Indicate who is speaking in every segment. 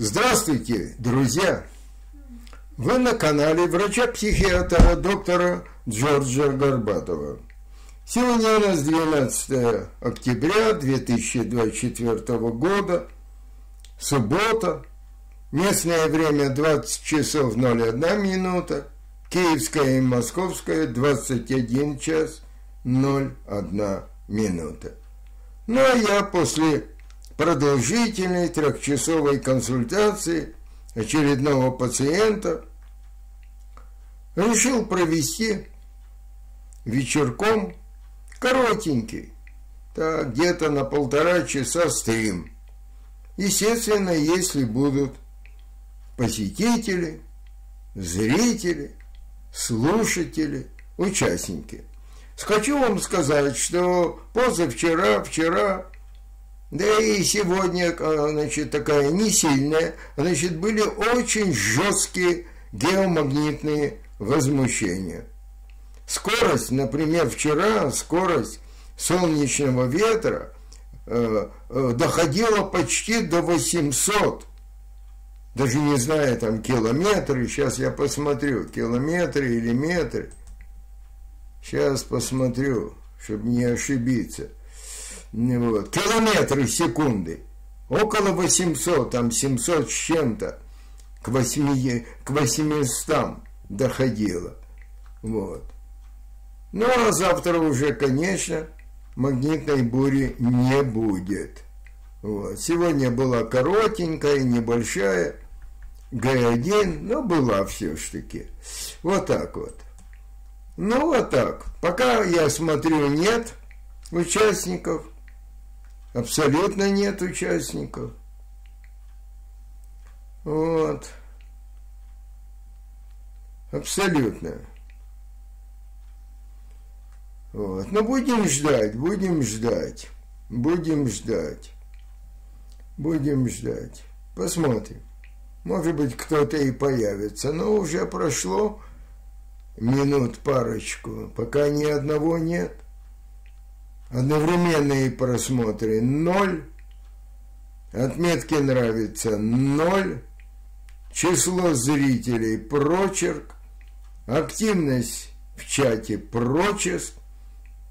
Speaker 1: Здравствуйте, друзья! Вы на канале врача-психиатра доктора Джорджа Горбатова. Сегодня у нас 12 октября 2024 года, суббота, местное время 20 часов 01 минута, киевское и московское 21 час 01 минута. Ну а я после продолжительной трехчасовой консультации очередного пациента решил провести вечерком коротенький, так, где-то на полтора часа стрим. Естественно, если будут посетители, зрители, слушатели, участники. Хочу вам сказать, что позавчера, вчера да и сегодня, а, значит, такая не сильная, значит, были очень жесткие геомагнитные возмущения. Скорость, например, вчера скорость солнечного ветра э, э, доходила почти до 800. Даже не знаю, там километры, сейчас я посмотрю, километры или метры. Сейчас посмотрю, чтобы не ошибиться вот, километры в секунды. Около 800, там 700 с чем-то к, 8, к 800 доходило. Вот. Ну, а завтра уже, конечно, магнитной бури не будет. Вот. Сегодня была коротенькая, небольшая, Г1, но была все-таки. Вот так вот. Ну, вот так. Пока я смотрю, нет участников – Абсолютно нет участников. Вот. Абсолютно. Вот. Но будем ждать, будем ждать. Будем ждать. Будем ждать. Посмотрим. Может быть, кто-то и появится. Но уже прошло минут парочку, пока ни одного нет. Одновременные просмотры 0. Отметки нравится 0. Число зрителей прочерк. Активность в чате прочерк.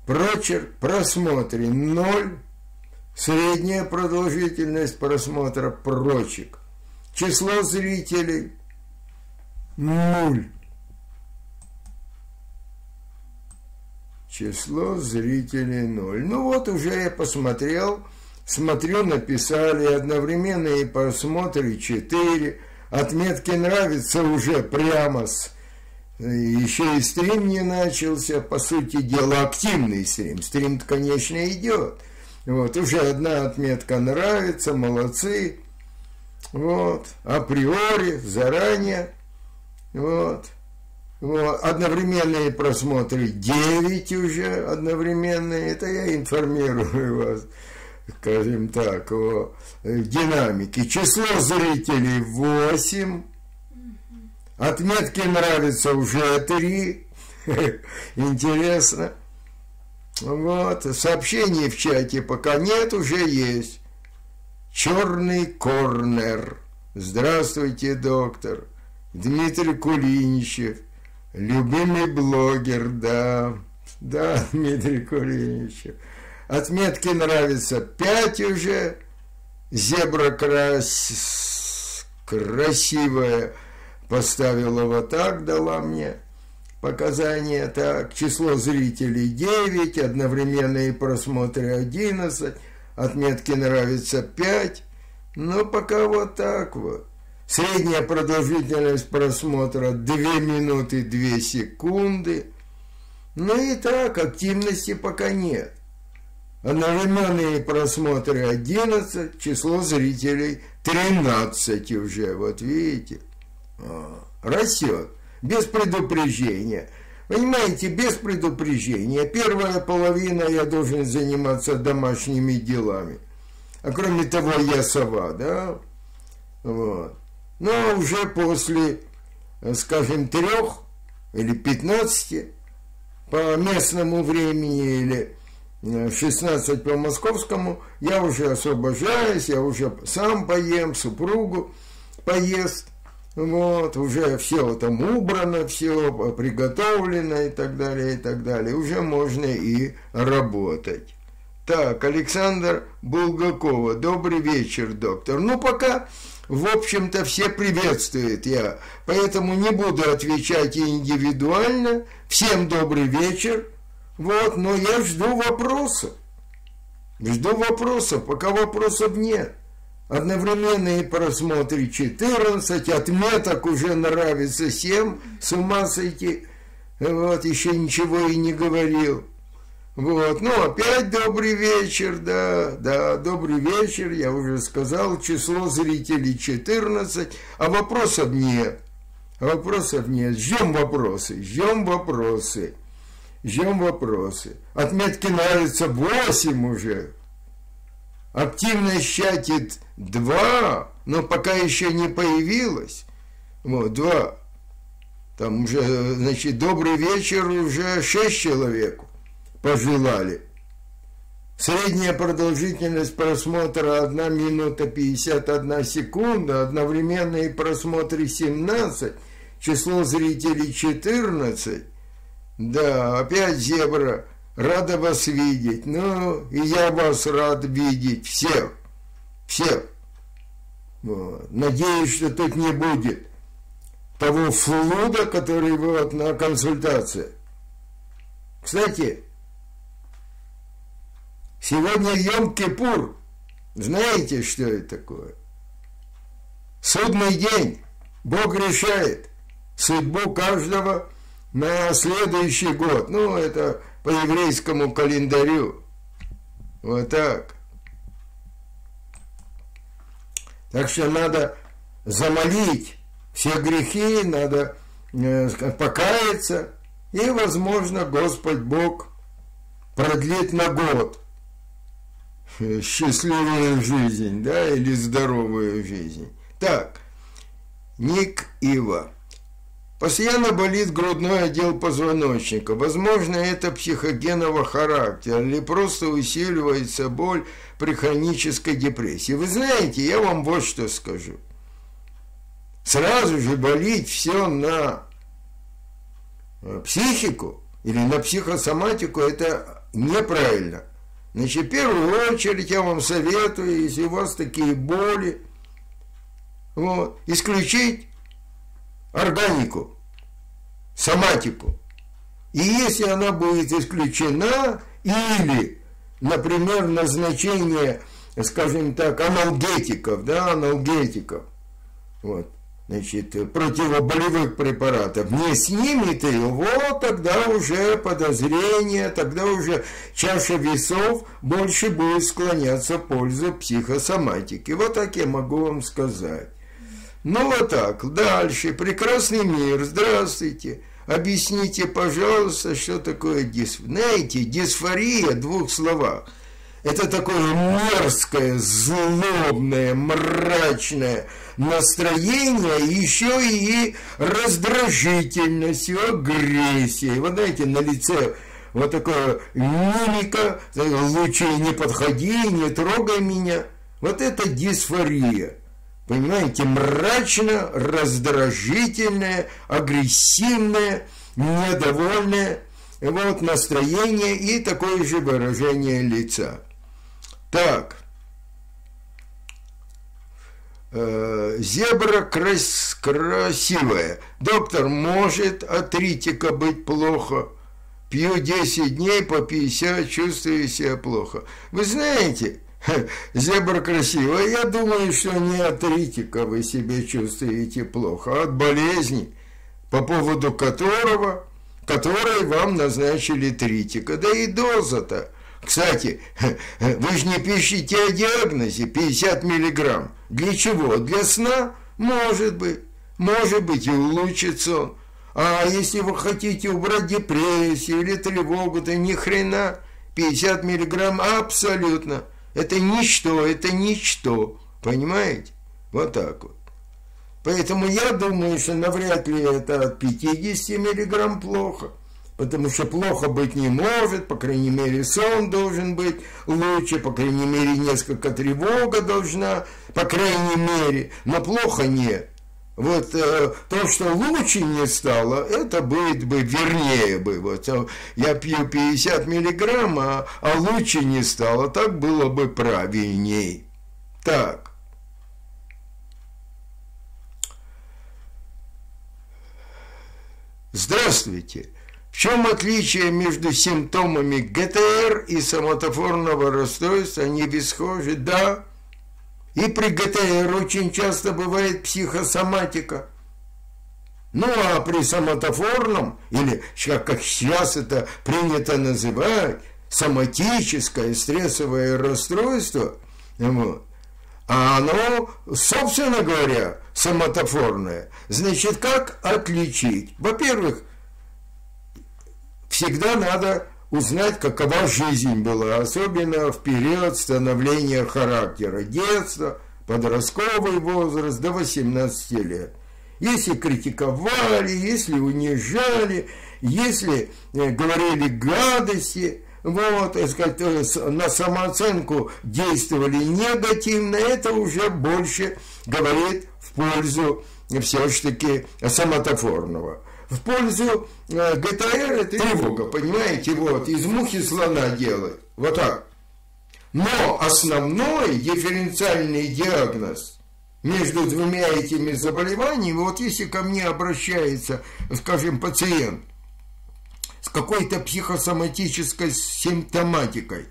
Speaker 1: Прочерк просмотре 0. Средняя продолжительность просмотра прочек. Число зрителей 0. Число зрителей ноль. Ну вот уже я посмотрел, смотрю, написали, одновременные просмотры 4, отметки нравится уже прямо с еще и стрим не начался, по сути дела, активный стрим. Стрим, конечно, идет. Вот, уже одна отметка нравится, молодцы. Вот, априори, заранее. Вот. Вот, одновременные просмотры 9 уже одновременные, это я информирую вас, скажем так, о динамике. Число зрителей 8, отметки нравится уже 3, интересно. Вот, сообщений в чате пока нет, уже есть. Черный корнер. Здравствуйте, доктор. Дмитрий Кулиничев. Любимый блогер, да. Да, Дмитрий Кулиничев. Отметки нравится. Пять уже. Зебра крас... красивая поставила вот так, дала мне показания. Так, число зрителей 9, одновременные просмотры 11, отметки нравится 5. Ну, пока вот так вот. Средняя продолжительность просмотра 2 минуты 2 секунды. Ну и так, активности пока нет. Одновременные просмотры 11, число зрителей 13 уже, вот видите. А, растет, без предупреждения. Понимаете, без предупреждения. Первая половина я должен заниматься домашними делами. А кроме того, я сова, да? Вот. Но ну, уже после, э, скажем, трех или пятнадцати по местному времени или 16 э, по московскому, я уже освобождаюсь, я уже сам поем, супругу поест, вот, уже все там убрано, все приготовлено и так далее, и так далее. Уже можно и работать. Так, Александр Булгакова. Добрый вечер, доктор. Ну, пока, в общем-то, все приветствуют я, поэтому не буду отвечать индивидуально. Всем добрый вечер. Вот, но я жду вопросов. Жду вопросов, пока вопросов нет одновременные просмотры 14, отметок уже нравится 7, с ума сойти, вот, еще ничего и не говорил. Вот, ну, опять добрый вечер, да, да, добрый вечер, я уже сказал, число зрителей 14, а вопросов нет, вопросов нет, ждем вопросы, ждем вопросы, ждем вопросы. Отметки нравится 8 уже, активность чатит два, но пока еще не появилось. Вот, два. Там уже, значит, добрый вечер уже шесть человек пожелали. Средняя продолжительность просмотра 1 минута 51 секунда, одновременные просмотры 17, число зрителей 14. Да, опять зебра рада вас видеть. Ну, и я вас рад видеть всех. Всех. Вот. Надеюсь, что тут не будет того флуда, который вот на консультации. Кстати, сегодня Йом-Кипур. Знаете, что это такое? Судный день. Бог решает судьбу каждого на следующий год. Ну, это по еврейскому календарю. Вот так. Так что надо замолить все грехи, надо э, покаяться, и, возможно, Господь Бог продлит на год счастливую жизнь, да, или здоровую жизнь. Так, Ник Ива. Постоянно болит грудной отдел позвоночника. Возможно, это психогенного характера или просто усиливается боль при хронической депрессии. Вы знаете, я вам вот что скажу. Сразу же болеть все на э, психику или на психосоматику – это неправильно. Значит, в первую очередь я вам советую, если у вас такие боли, вот, исключить органику, соматику. И если она будет исключена, или, например, назначение, скажем так, аналгетиков, да, аналгетиков, вот, значит, противоболевых препаратов не снимет ее, вот тогда уже подозрение, тогда уже чаша весов больше будет склоняться в пользу психосоматики. Вот так я могу вам сказать. Ну вот так, дальше. Прекрасный мир, здравствуйте. Объясните, пожалуйста, что такое дисфория. Знаете, дисфория двух словах. Это такое мерзкое, злобное, мрачное настроение, еще и раздражительность, агрессия. Вот знаете, на лице вот такое мимика, лучше не подходи, не трогай меня. Вот это дисфория понимаете, мрачно, раздражительное, агрессивное, недовольное вот настроение и такое же выражение лица. Так, э, зебра крас красивая. Доктор, может атритика быть плохо? Пью 10 дней по 50, чувствую себя плохо. Вы знаете, Зебра красивая. Я думаю, что не от вы себя чувствуете плохо, а от болезни, по поводу которого, которой вам назначили тритика. Да и доза-то. Кстати, вы же не пишите о диагнозе 50 миллиграмм. Для чего? Для сна? Может быть. Может быть и улучшит сон. А если вы хотите убрать депрессию или тревогу, то ни хрена 50 миллиграмм абсолютно – это ничто, это ничто. Понимаете? Вот так вот. Поэтому я думаю, что навряд ли это от 50 миллиграмм плохо. Потому что плохо быть не может, по крайней мере, сон должен быть лучше, по крайней мере, несколько тревога должна, по крайней мере, но плохо нет. Вот э, то, что лучше не стало, это будет бы вернее бы. Вот э, я пью 50 миллиграмм, а, а лучше не стало, так было бы правильней. Так. Здравствуйте. Чем отличие между симптомами ГТР и соматофорного расстройства? Они бесхожи? Да. И при ГТР очень часто бывает психосоматика. Ну а при соматофорном, или как сейчас это принято называть, соматическое стрессовое расстройство, вот, а оно, собственно говоря, соматофорное. Значит, как отличить? Во-первых, всегда надо узнать, какова жизнь была, особенно в период становления характера, детства, подростковый возраст до 18 лет. Если критиковали, если унижали, если э, говорили гадости, вот, сказать, на самооценку действовали негативно, это уже больше говорит в пользу все-таки самотофорного в пользу э, ГТР это тревога, понимаете, вот, из мухи слона делать, вот так. Но основной дифференциальный диагноз между двумя этими заболеваниями, вот если ко мне обращается, скажем, пациент с какой-то психосоматической симптоматикой,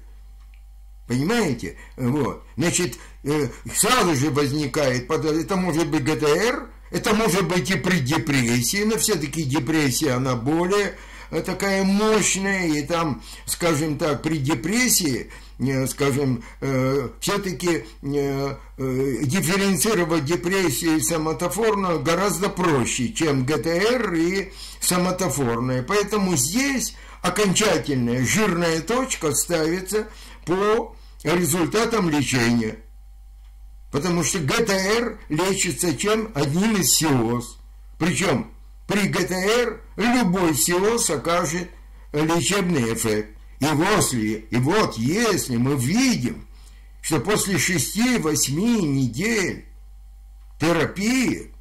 Speaker 1: понимаете, вот, значит, э, сразу же возникает, это может быть ГТР, это может быть и при депрессии, но все-таки депрессия, она более э, такая мощная, и там, скажем так, при депрессии, э, скажем, все-таки дифференцировать депрессию и самотофорную гораздо проще, чем ГТР и самотофорная. Поэтому здесь окончательная жирная точка ставится по результатам лечения. Потому что ГТР лечится чем? Одним из СИОС. Причем при ГТР любой СИОС окажет лечебный эффект. И, после, и вот если мы видим, что после 6-8 недель терапии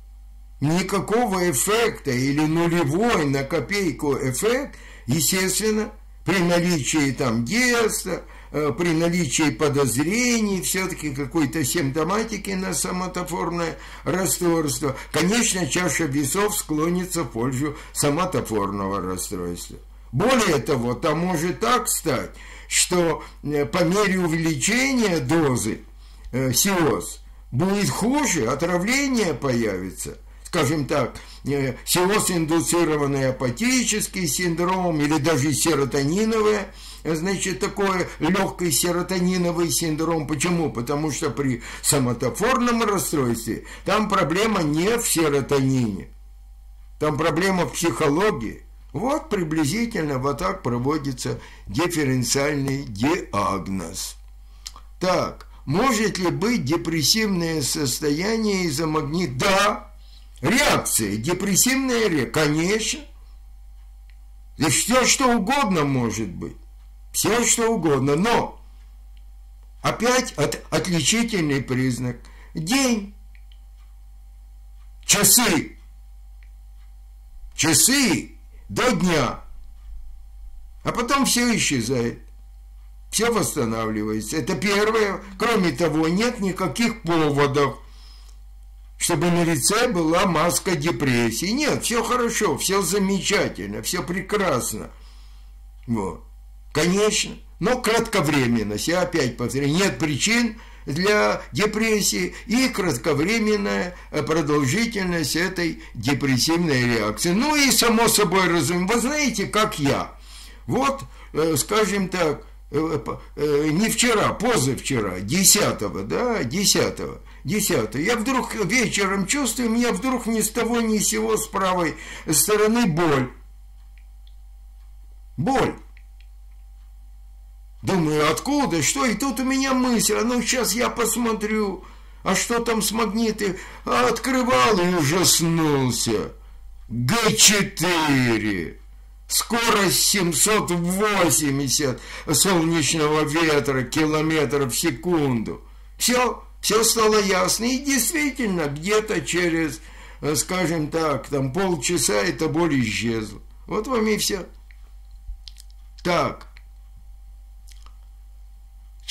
Speaker 1: никакого эффекта или нулевой на копейку эффект, естественно, при наличии там детства, Э, при наличии подозрений все-таки какой-то симптоматики на соматофорное расстройство, конечно, чаша весов склонится в пользу соматофорного расстройства. Более того, там может так стать, что э, по мере увеличения дозы э, сиоз будет хуже, отравление появится, скажем так, э, сиоз-индуцированный апатический синдром или даже серотониновое значит, такой легкий серотониновый синдром. Почему? Потому что при соматофорном расстройстве там проблема не в серотонине, там проблема в психологии. Вот приблизительно вот так проводится дифференциальный диагноз. Так, может ли быть депрессивное состояние из-за магнит? Да, реакция, депрессивная реакция, конечно. Здесь все что угодно может быть все что угодно, но опять от, отличительный признак. День, часы, часы до дня, а потом все исчезает. Все восстанавливается. Это первое. Кроме того, нет никаких поводов, чтобы на лице была маска депрессии. Нет, все хорошо, все замечательно, все прекрасно. Вот. Конечно, но кратковременность, я опять повторяю, нет причин для депрессии и кратковременная продолжительность этой депрессивной реакции. Ну и само собой разумеется, вы знаете, как я. Вот, э, скажем так, э, э, не вчера, позавчера, 10 да, 10 10 я вдруг вечером чувствую, меня вдруг ни с того ни с сего с правой стороны боль. Боль. Думаю, откуда, что? И тут у меня мысль, а ну сейчас я посмотрю, а что там с магниты? А открывал и ужаснулся. Г4. скорость 780 солнечного ветра километров в секунду. Все, все стало ясно. И действительно, где-то через, э, скажем так, там полчаса эта боль исчезла. Вот вам и все. Так.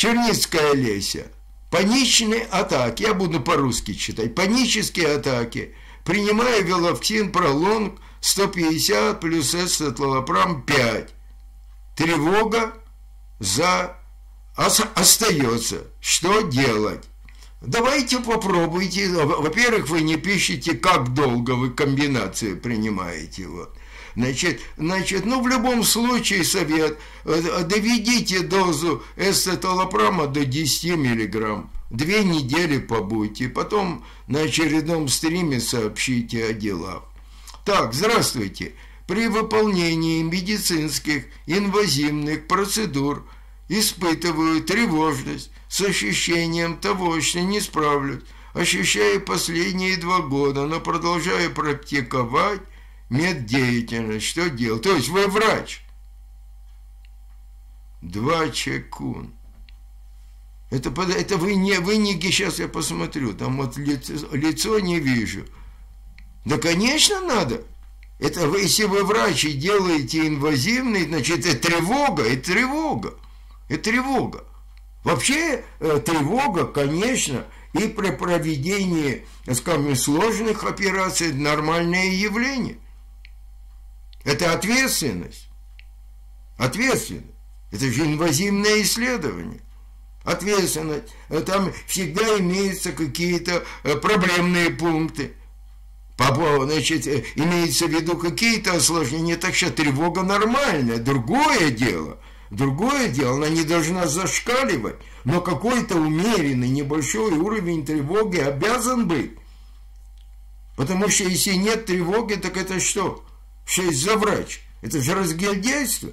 Speaker 1: Черницкая Леся. Паничные атаки. Я буду по-русски читать. Панические атаки. Принимая велофтин пролонг 150 плюс эсцитлолопрам 5. Тревога за остается. Что делать? Давайте попробуйте. Во-первых, вы не пишете, как долго вы комбинацию принимаете. Вот. Значит, значит, ну, в любом случае совет, э, доведите дозу эстетолопрома до 10 миллиграмм. Две недели побудьте, потом на очередном стриме сообщите о делах. Так, здравствуйте. При выполнении медицинских инвазивных процедур испытываю тревожность с ощущением того, что не справлюсь. Ощущаю последние два года, но продолжаю практиковать меддеятельность, что делать? То есть вы врач. Два чекун. Это, это вы не, вы не, сейчас я посмотрю, там вот лицо, лицо не вижу. Да, конечно, надо. Это вы, если вы врач и делаете инвазивный, значит, это тревога, это тревога, это тревога. Вообще, э, тревога, конечно, и при проведении, скажем, сложных операций нормальное явление. Это ответственность. Ответственность. Это же инвазивное исследование. Ответственность. Там всегда имеются какие-то э, проблемные пункты. Значит, э, имеется в виду какие-то осложнения, так что тревога нормальная. Другое дело, другое дело, она не должна зашкаливать, но какой-то умеренный небольшой уровень тревоги обязан быть. Потому что если нет тревоги, так это что? Это за врач? Это же разгильдяйство.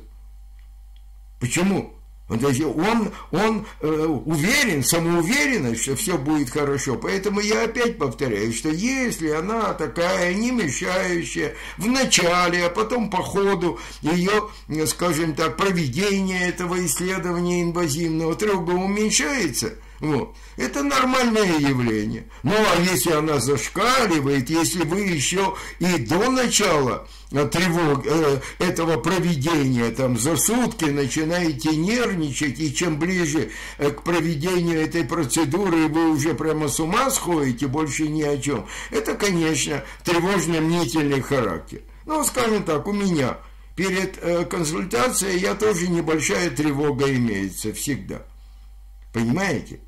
Speaker 1: Почему? Он, он э, уверен, самоуверен, что все будет хорошо. Поэтому я опять повторяю, что если она такая не мешающая в начале, а потом по ходу ее, скажем так, проведения этого исследования инвазивного трога уменьшается – вот. Это нормальное явление. Ну, а если она зашкаливает, если вы еще и до начала э, тревог, э, этого проведения, там, за сутки начинаете нервничать, и чем ближе э, к проведению этой процедуры вы уже прямо с ума сходите, больше ни о чем, это, конечно, тревожно-мнительный характер. Ну, скажем так, у меня перед э, консультацией я тоже небольшая тревога имеется всегда. Понимаете?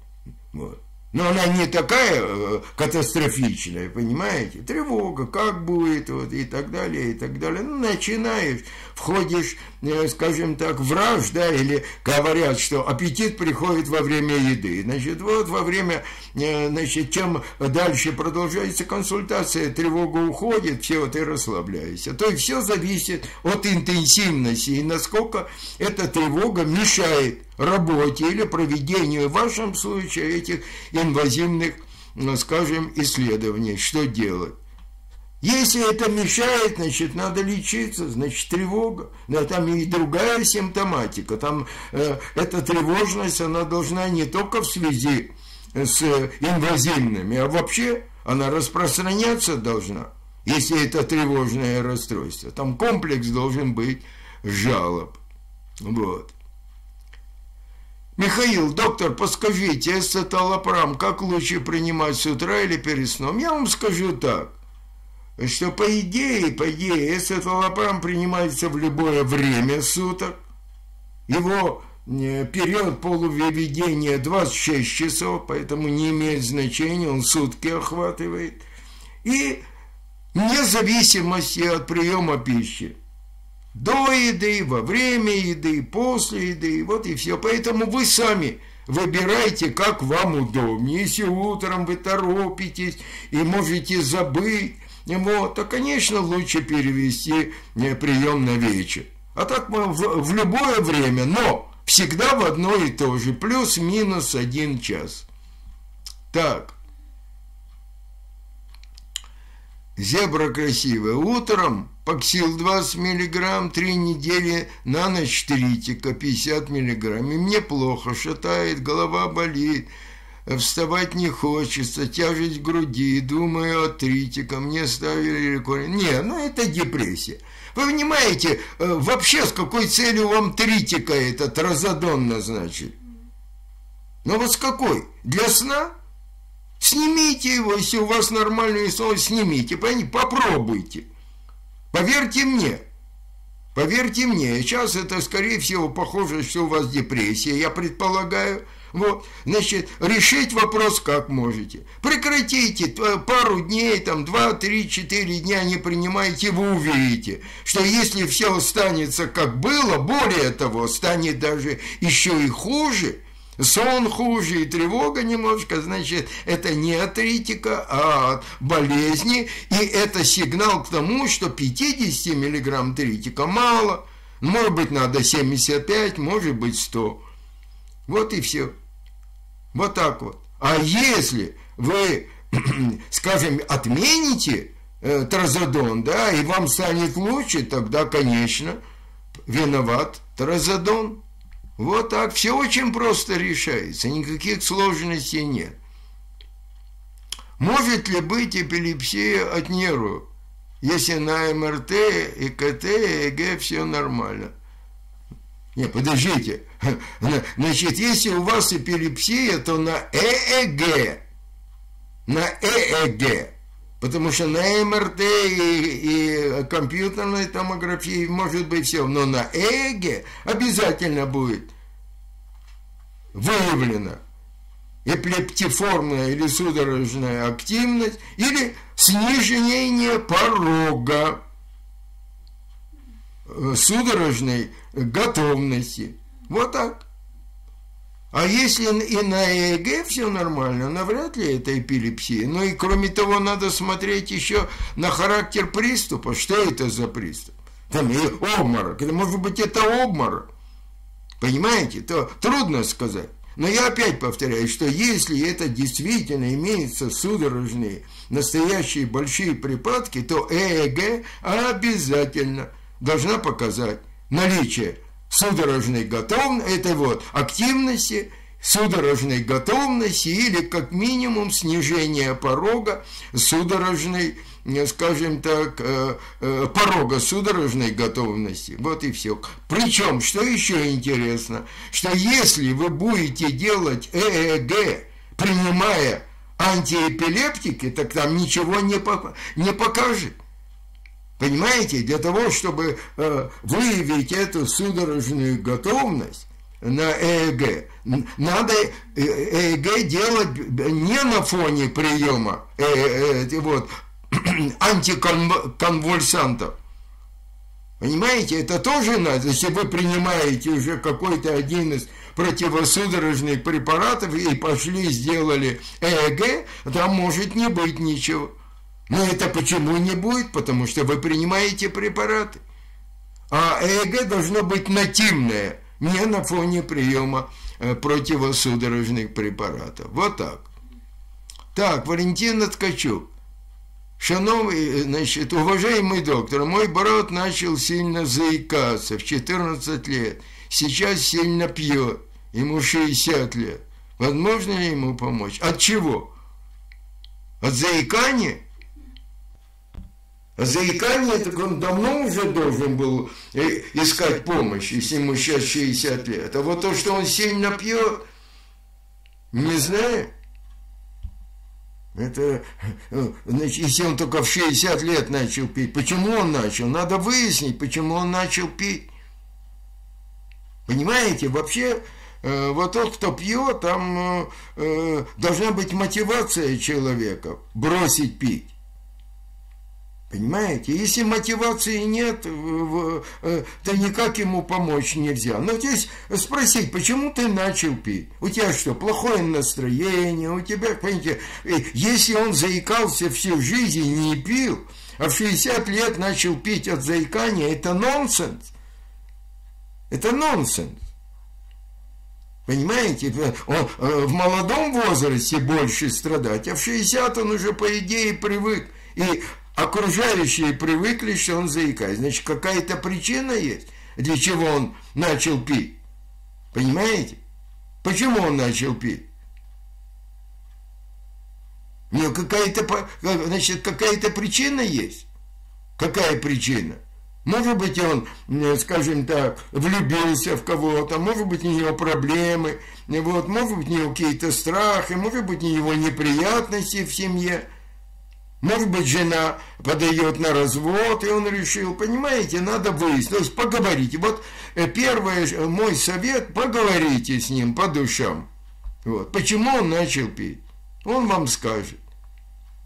Speaker 1: Вот. Но она не такая э, катастрофичная, понимаете? Тревога, как будет, вот, и так далее, и так далее. Ну, начинаешь, входишь, э, скажем так, в раж, да, или говорят, что аппетит приходит во время еды. Значит, вот во время, э, значит, чем дальше продолжается консультация, тревога уходит, все, ты расслабляешься. То есть все зависит от интенсивности и насколько эта тревога мешает работе или проведению, в вашем случае, этих инвазивных, ну, скажем, исследований. Что делать? Если это мешает, значит, надо лечиться, значит, тревога. Да, там и другая симптоматика. Там э, эта тревожность, она должна не только в связи с инвазивными, а вообще она распространяться должна, если это тревожное расстройство. Там комплекс должен быть жалоб. Вот. Михаил, доктор, подскажите, эсцеталопрам как лучше принимать с утра или перед сном? Я вам скажу так, что по идее, по идее, эсцеталопрам принимается в любое время суток. Его э, период полувыведения 26 часов, поэтому не имеет значения, он сутки охватывает. И вне зависимости от приема пищи до еды, во время еды, после еды, вот и все. Поэтому вы сами выбирайте, как вам удобнее. Если утром вы торопитесь и можете забыть, вот, то, конечно, лучше перевести прием на вечер. А так в, в любое время, но всегда в одно и то же, плюс-минус один час. Так. Зебра красивая. Утром поксил 20 миллиграмм, три недели, на ночь тритика 50 миллиграмм. И мне плохо, шатает, голова болит, вставать не хочется, тяжесть груди, думаю о тритика, мне ставили рекорд. Не, ну это депрессия. Вы понимаете, э, вообще с какой целью вам тритика этот разодон назначили? Ну вот с какой? Для сна? Снимите его, если у вас нормальный сон, снимите, попробуйте. Поверьте мне, поверьте мне, сейчас это, скорее всего, похоже, что у вас депрессия, я предполагаю. Вот, значит, решить вопрос как можете. Прекратите пару дней, там, два, три, четыре дня не принимайте, вы увидите, что если все останется как было, более того, станет даже еще и хуже – сон хуже и тревога немножко, значит, это не от ритика, а от болезни, и это сигнал к тому, что 50 миллиграмм тритика мало, может быть, надо 75, может быть, 100. Вот и все. Вот так вот. А если вы, скажем, отмените э, тразодон, да, и вам станет лучше, тогда, конечно, виноват тразодон. Вот так, все очень просто решается, никаких сложностей нет. Может ли быть эпилепсия от нервов, если на МРТ, и КТ, и ЭГ все нормально? Не, подождите. Значит, если у вас эпилепсия, то на ЭЭГ, на ЭЭГ, потому что на МРТ и, и компьютерной томографии может быть все, но на ЭЭГ обязательно будет выявлена эпилептиформная или судорожная активность или снижение порога судорожной готовности. Вот так. А если и на ЭЭГ все нормально, навряд ли это эпилепсия. Ну и кроме того, надо смотреть еще на характер приступа. Что это за приступ? Там и обморок. Это может быть это обморок. Понимаете? То трудно сказать. Но я опять повторяю, что если это действительно имеются судорожные, настоящие большие припадки, то ЭЭГ обязательно должна показать наличие судорожной готовности, это вот активности, судорожной готовности или как минимум снижение порога судорожной, э, скажем так, э, э, порога судорожной готовности. Вот и все. Причем, что еще интересно, что если вы будете делать ЭЭГ, принимая антиэпилептики, так там ничего не покажет. Понимаете, для того, чтобы э, выявить эту судорожную готовность на ЭЭГ, надо ЭЭГ делать не на фоне приема э, э, вот, антиконвульсантов. Понимаете, это тоже надо, если вы принимаете уже какой-то один из противосудорожных препаратов и пошли сделали ЭЭГ, там может не быть ничего. Но это почему не будет? Потому что вы принимаете препараты. А ЭЭГ должно быть нативное, не на фоне приема э, противосудорожных препаратов. Вот так. Так, Валентина Ткачук. Шановный, э, значит, уважаемый доктор, мой брат начал сильно заикаться в 14 лет. Сейчас сильно пьет. Ему 60 лет. Возможно ли ему помочь? От чего? От заикания? Заикание, так он давно уже должен был э, искать помощь, если ему сейчас 60 лет. А вот то, что он сильно пьет, не знаю. Это, э, значит, если он только в 60 лет начал пить, почему он начал? Надо выяснить, почему он начал пить. Понимаете, вообще, э, вот тот, кто пьет, там должна быть мотивация человека бросить пить. Понимаете? Если мотивации нет, э, то никак ему помочь нельзя. Но здесь спросить, почему ты начал пить? У тебя что, плохое настроение? У тебя, понимаете, э, если он заикался всю жизнь и не пил, а в 60 лет начал пить от заикания, это нонсенс. Это нонсенс. Понимаете, он э, в молодом возрасте больше страдать, а в 60 он уже, по идее, привык. И окружающие привыкли, что он заикает. Значит, какая-то причина есть, для чего он начал пить. Понимаете? Почему он начал пить? У какая-то, значит, какая-то причина есть. Какая причина? Может быть, он, скажем так, влюбился в кого-то, может быть, у него проблемы, вот, может быть, у него какие-то страхи, может быть, у него неприятности в семье. Может быть, жена подает на развод, и он решил, понимаете, надо выяснить, то есть поговорите. Вот э, первый э, мой совет, поговорите с ним по душам. Вот. Почему он начал пить? Он вам скажет.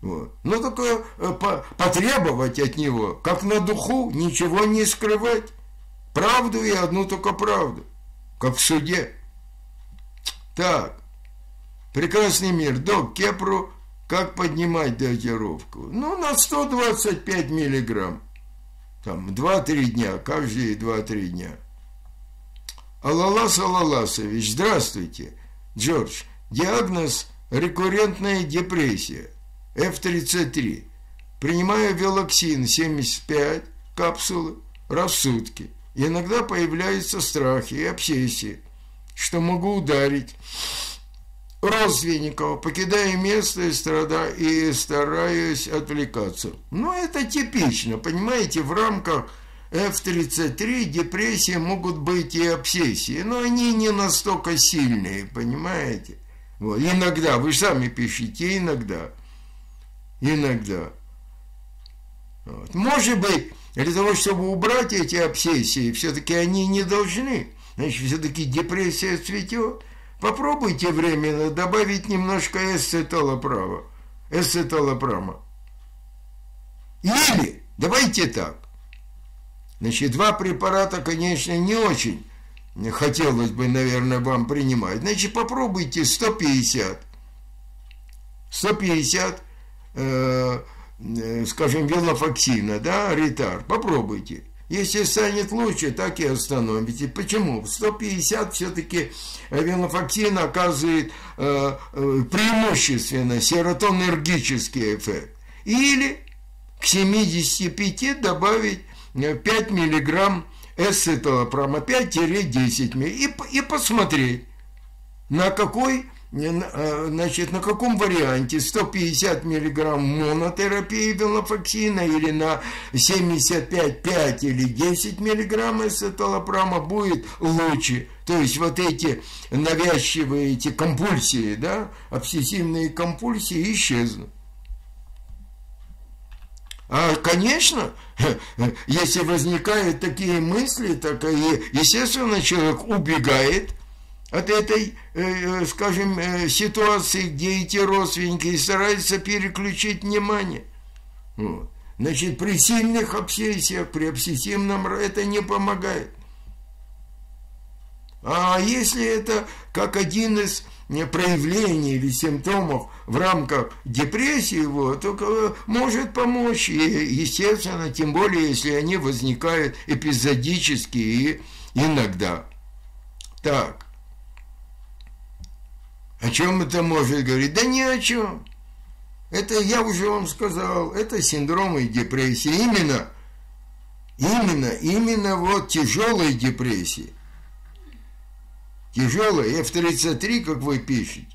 Speaker 1: Вот. Но только э, потребовать от него, как на духу, ничего не скрывать. Правду и одну только правду, как в суде. Так, прекрасный мир, док Кепру, как поднимать дозировку? Ну, на 125 миллиграмм. Там 2-3 дня, каждые 2-3 дня. Алалас Алаласович, здравствуйте. Джордж, диагноз рекуррентная депрессия. F33. Принимаю велоксин 75 капсулы раз в сутки. Иногда появляются страхи и обсессии, что могу ударить родственников, покидаю место и, стараюсь отвлекаться. Но это типично, понимаете, в рамках F33 депрессии могут быть и обсессии, но они не настолько сильные, понимаете? Вот, иногда, вы сами пишите, иногда – иногда. Вот. Может быть, для того, чтобы убрать эти обсессии, все-таки они не должны. Значит, все-таки депрессия цветет. Попробуйте временно добавить немножко эсцетолопрова, эсцетолопрома. Или, давайте так, значит, два препарата, конечно, не очень хотелось бы, наверное, вам принимать. Значит, попробуйте 150. 150 Э, э, скажем, велофоксина, да, ретар, попробуйте. Если станет лучше, так и остановите. Почему? 150 все-таки велофоксин оказывает э, э, преимущественно серотонергический эффект. Или к 75 добавить 5 миллиграмм эсцетолопрома, 5-10 мг, и, и посмотреть, на какой Э, значит, на каком варианте 150 миллиграмм монотерапии велофоксина или на 75, 5 или 10 миллиграмм эсцеталопрама будет лучше. То есть вот эти навязчивые эти компульсии, да, обсессивные компульсии исчезнут. А, конечно, если возникают такие мысли, так и, естественно, человек убегает от этой, э, э, скажем, э, ситуации, где эти родственники стараются переключить внимание. Значит, при сильных обсессиях, при обсессивном это не помогает. А если это как один из проявлений или симптомов в рамках депрессии, вот, то может помочь, и, естественно, тем более, если они возникают эпизодически и иногда. Так, о чем это может говорить? Да ни о чем. Это я уже вам сказал, это синдромы депрессии. Именно, именно, именно вот тяжелой депрессии. Тяжелая, F33, как вы пишете.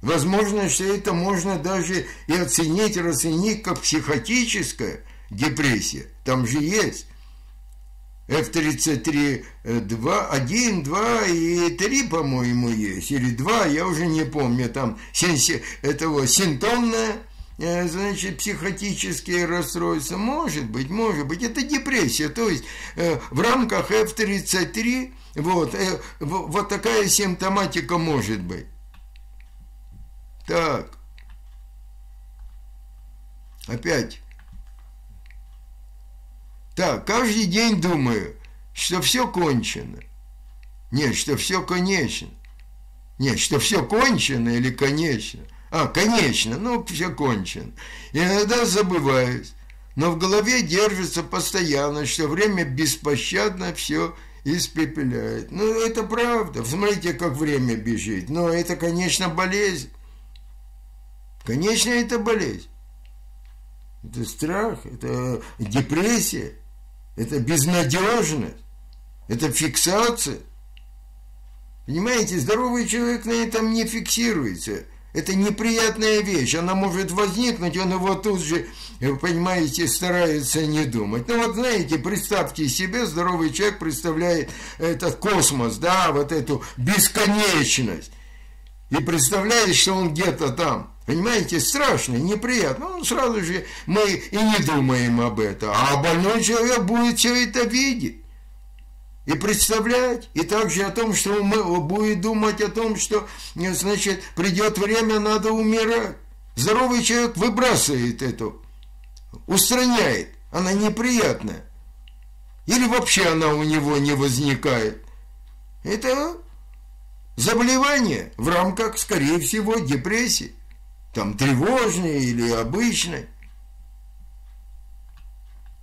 Speaker 1: Возможно, что это можно даже и оценить, расценить как психотическая депрессия. Там же есть F-33 2, 1, 2 и 3, по-моему, есть, или 2, я уже не помню, там этого симптомное, э, значит, психотические расстройства, может быть, может быть, это депрессия, то есть э, в рамках F-33 вот, э, вот такая симптоматика может быть. Так, опять так, каждый день думаю, что все кончено. Нет, что все конечно. Нет, что все кончено или конечно. А, конечно, ну, все кончено. Иногда забываюсь, но в голове держится постоянно, что время беспощадно все испепеляет. Ну, это правда. Смотрите, как время бежит. Но это, конечно, болезнь. Конечно, это болезнь. это страх, это депрессия, это безнадежность, это фиксация. Понимаете, здоровый человек на этом не фиксируется. Это неприятная вещь, она может возникнуть, он его тут же, понимаете, старается не думать. Ну вот знаете, представьте себе, здоровый человек представляет этот космос, да, вот эту бесконечность. И представляет, что он где-то там. Понимаете, страшно, неприятно. Ну, сразу же мы и не думаем об этом. А больной человек будет все это видеть и представлять, и также о том, что он будет думать о том, что, значит, придет время, надо умирать. Здоровый человек выбрасывает эту, устраняет, она неприятная. Или вообще она у него не возникает. Это заболевание в рамках, скорее всего, депрессии. Там тревожной или обычной.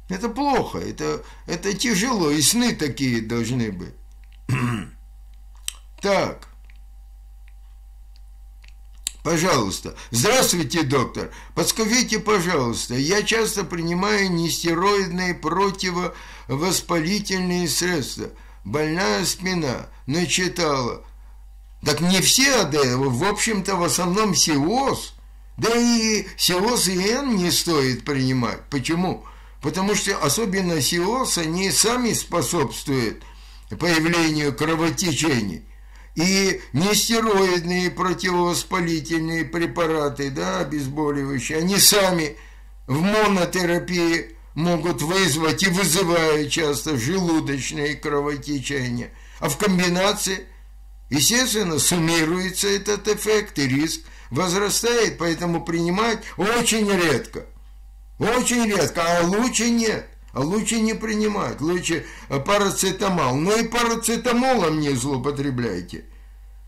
Speaker 1: Это плохо, это, это тяжело, и сны такие должны быть. так. Пожалуйста. Здравствуйте, доктор. Подскажите, пожалуйста, я часто принимаю нестероидные противовоспалительные средства. Больная спина. Начитала. Так не все, да, в общем-то, в основном сиоз. Да и сиоз и Н не стоит принимать. Почему? потому что особенно сиоз, они сами способствуют появлению кровотечений. И нестероидные противовоспалительные препараты, да, обезболивающие, они сами в монотерапии могут вызвать и вызывают часто желудочные кровотечения. А в комбинации, естественно, суммируется этот эффект, и риск возрастает, поэтому принимать очень редко – очень редко, а лучше нет. А лучше не принимать, лучше парацетамол. Но и парацетамолом не злоупотребляйте.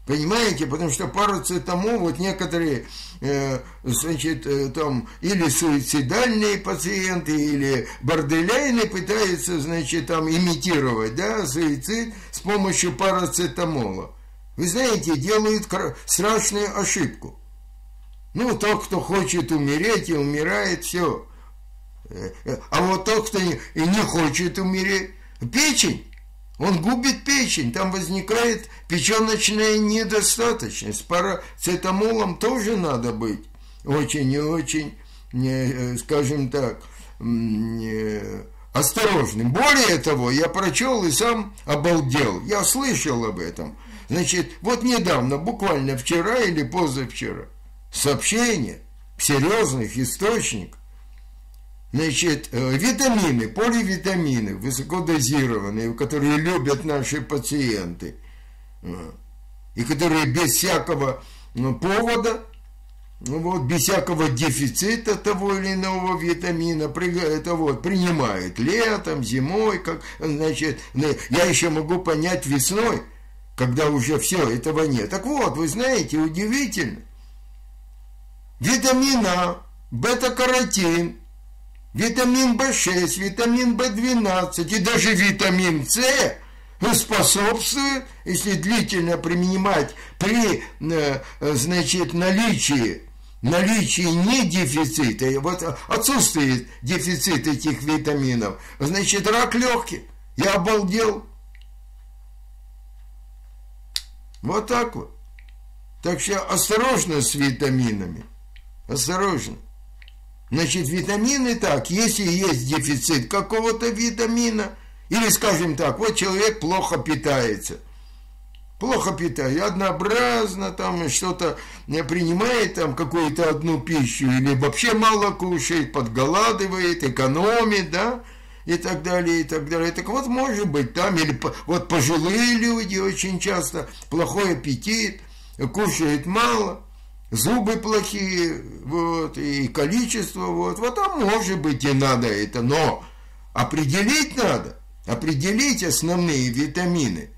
Speaker 1: Понимаете? Потому что парацетамол, вот некоторые, э, значит, э, там, или суицидальные пациенты, или борделяйные пытаются, значит, там, имитировать, да, суицид с помощью парацетамола. Вы знаете, делают страшную ошибку. Ну, тот, кто хочет умереть и умирает, все. А вот тот, кто и не хочет умереть, печень, он губит печень, там возникает печеночная недостаточность. С парацетамолом тоже надо быть очень и очень, э, скажем так, э, осторожным. Более того, я прочел и сам обалдел. Я слышал об этом. Значит, вот недавно, буквально вчера или позавчера, сообщение в серьезных источниках Значит, э, витамины, поливитамины, высокодозированные, которые любят наши пациенты, э, и которые без всякого ну, повода, ну, вот, без всякого дефицита того или иного витамина, это вот, принимают летом, зимой, как, значит, я еще могу понять весной, когда уже все, этого нет. Так вот, вы знаете, удивительно. Витамин А, бета-каротин – витамин В6, витамин В12 и даже витамин С способствует, если длительно принимать при, э, значит, наличии наличии не дефицита, вот отсутствует дефицит этих витаминов, значит, рак легких. Я обалдел. Вот так вот. Так что осторожно с витаминами. Осторожно. Значит, витамины так, если есть дефицит какого-то витамина, или, скажем так, вот человек плохо питается, плохо питается, однообразно там что-то принимает, там какую-то одну пищу, или вообще мало кушает, подголадывает, экономит, да, и так далее, и так далее. Так вот, может быть, там, или вот пожилые люди очень часто, плохой аппетит, кушают мало – зубы плохие, вот, и количество, вот, вот там может быть и надо это, но определить надо, определить основные витамины.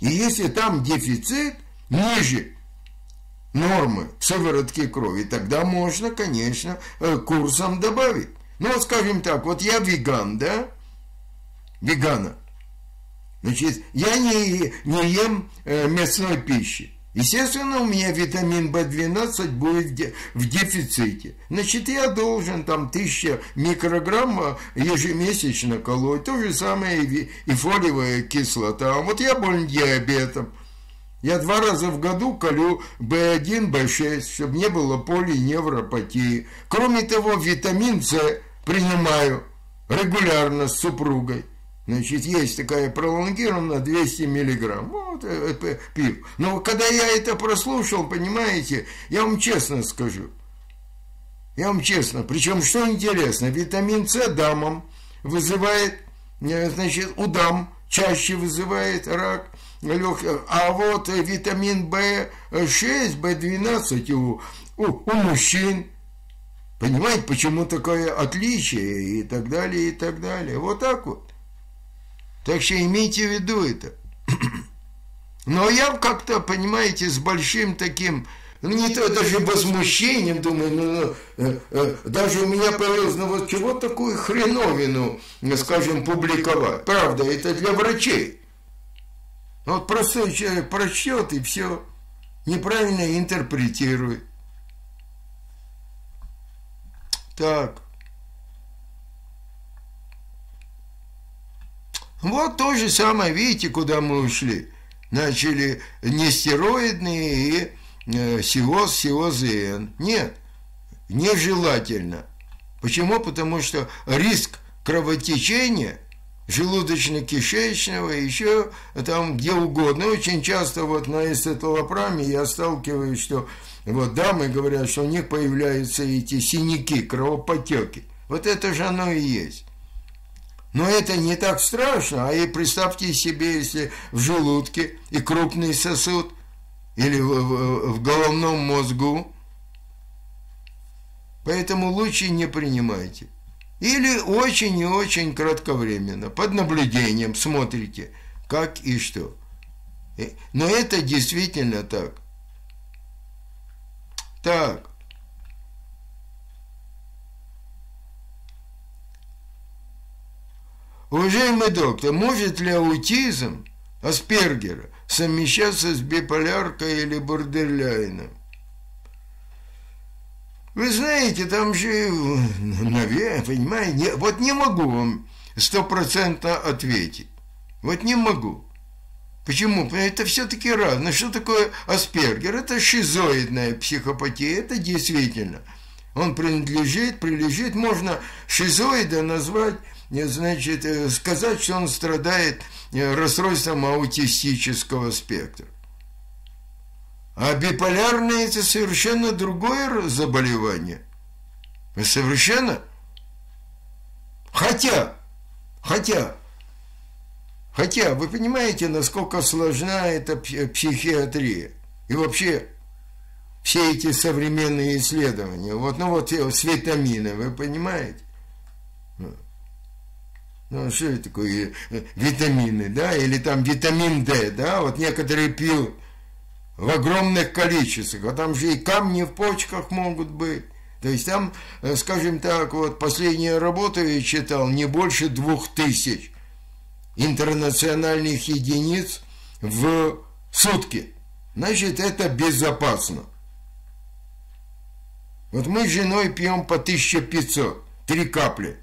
Speaker 1: И если там дефицит ниже нормы сыворотки крови, тогда можно, конечно, э, курсом добавить. Ну, скажем так, вот я веган, да, вегана. Значит, я не, не ем э, мясной пищи. Естественно, у меня витамин В12 будет в дефиците. Значит, я должен там 1000 микрограмм ежемесячно колоть. То же самое и фолиевая кислота. А вот я болен диабетом. Я два раза в году колю В1, В6, чтобы не было полиневропатии. Кроме того, витамин С принимаю регулярно с супругой. Значит, есть такая пролонгированная 200 миллиграмм. Вот, э, э, пил. Но когда я это прослушал, понимаете, я вам честно скажу. Я вам честно. Причем, что интересно, витамин С дамам вызывает, э, значит, у дам чаще вызывает рак легких. А вот витамин В6, В12 у, у, у мужчин Понимаете, почему такое отличие и так далее, и так далее. Вот так вот. Так что имейте в виду это. Но я как-то, понимаете, с большим таким, ну не то даже возмущением, думаю, ну, ну э, э, даже у меня появилось, ну вот чего такую хреновину, скажем, публиковать. Правда, это для врачей. Вот простой человек прочтет и все неправильно интерпретирует. Так. Вот то же самое, видите, куда мы ушли. Начали нестероидные и э, сиоз, сиозен. Нет, нежелательно. Почему? Потому что риск кровотечения желудочно-кишечного, еще там где угодно. Очень часто вот на эстетолопраме я сталкиваюсь, что вот дамы говорят, что у них появляются эти синяки, кровопотеки. Вот это же оно и есть. Но это не так страшно, а и представьте себе, если в желудке и крупный сосуд, или в, в, в головном мозгу. Поэтому лучше не принимайте. Или очень и очень кратковременно, под наблюдением смотрите, как и что. Э, но это действительно так. Так. Уважаемый доктор, может ли аутизм Аспергера совмещаться с биполяркой или бордерляйном? Вы знаете, там же, наверное, понимаете, вот не могу вам стопроцентно ответить. Вот не могу. Почему? Это все-таки разное. Что такое Аспергер? Это шизоидная психопатия. Это действительно. Он принадлежит, прилежит. Можно шизоида назвать, значит, э, сказать, что он страдает э, расстройством аутистического спектра. А биполярное – это совершенно другое заболевание. Совершенно. Хотя, хотя, хотя, вы понимаете, насколько сложна эта психиатрия. И вообще, все эти современные исследования. Вот, ну вот э, с витамины, вы понимаете? Ну, что это такое? Э, витамины, да? Или там витамин D, да? Вот некоторые пьют в огромных количествах, а там же и камни в почках могут быть. То есть там, э, скажем так, вот последняя работа я читал, не больше двух тысяч интернациональных единиц в сутки. Значит, это безопасно. Вот мы с женой пьем по 1500, три капли.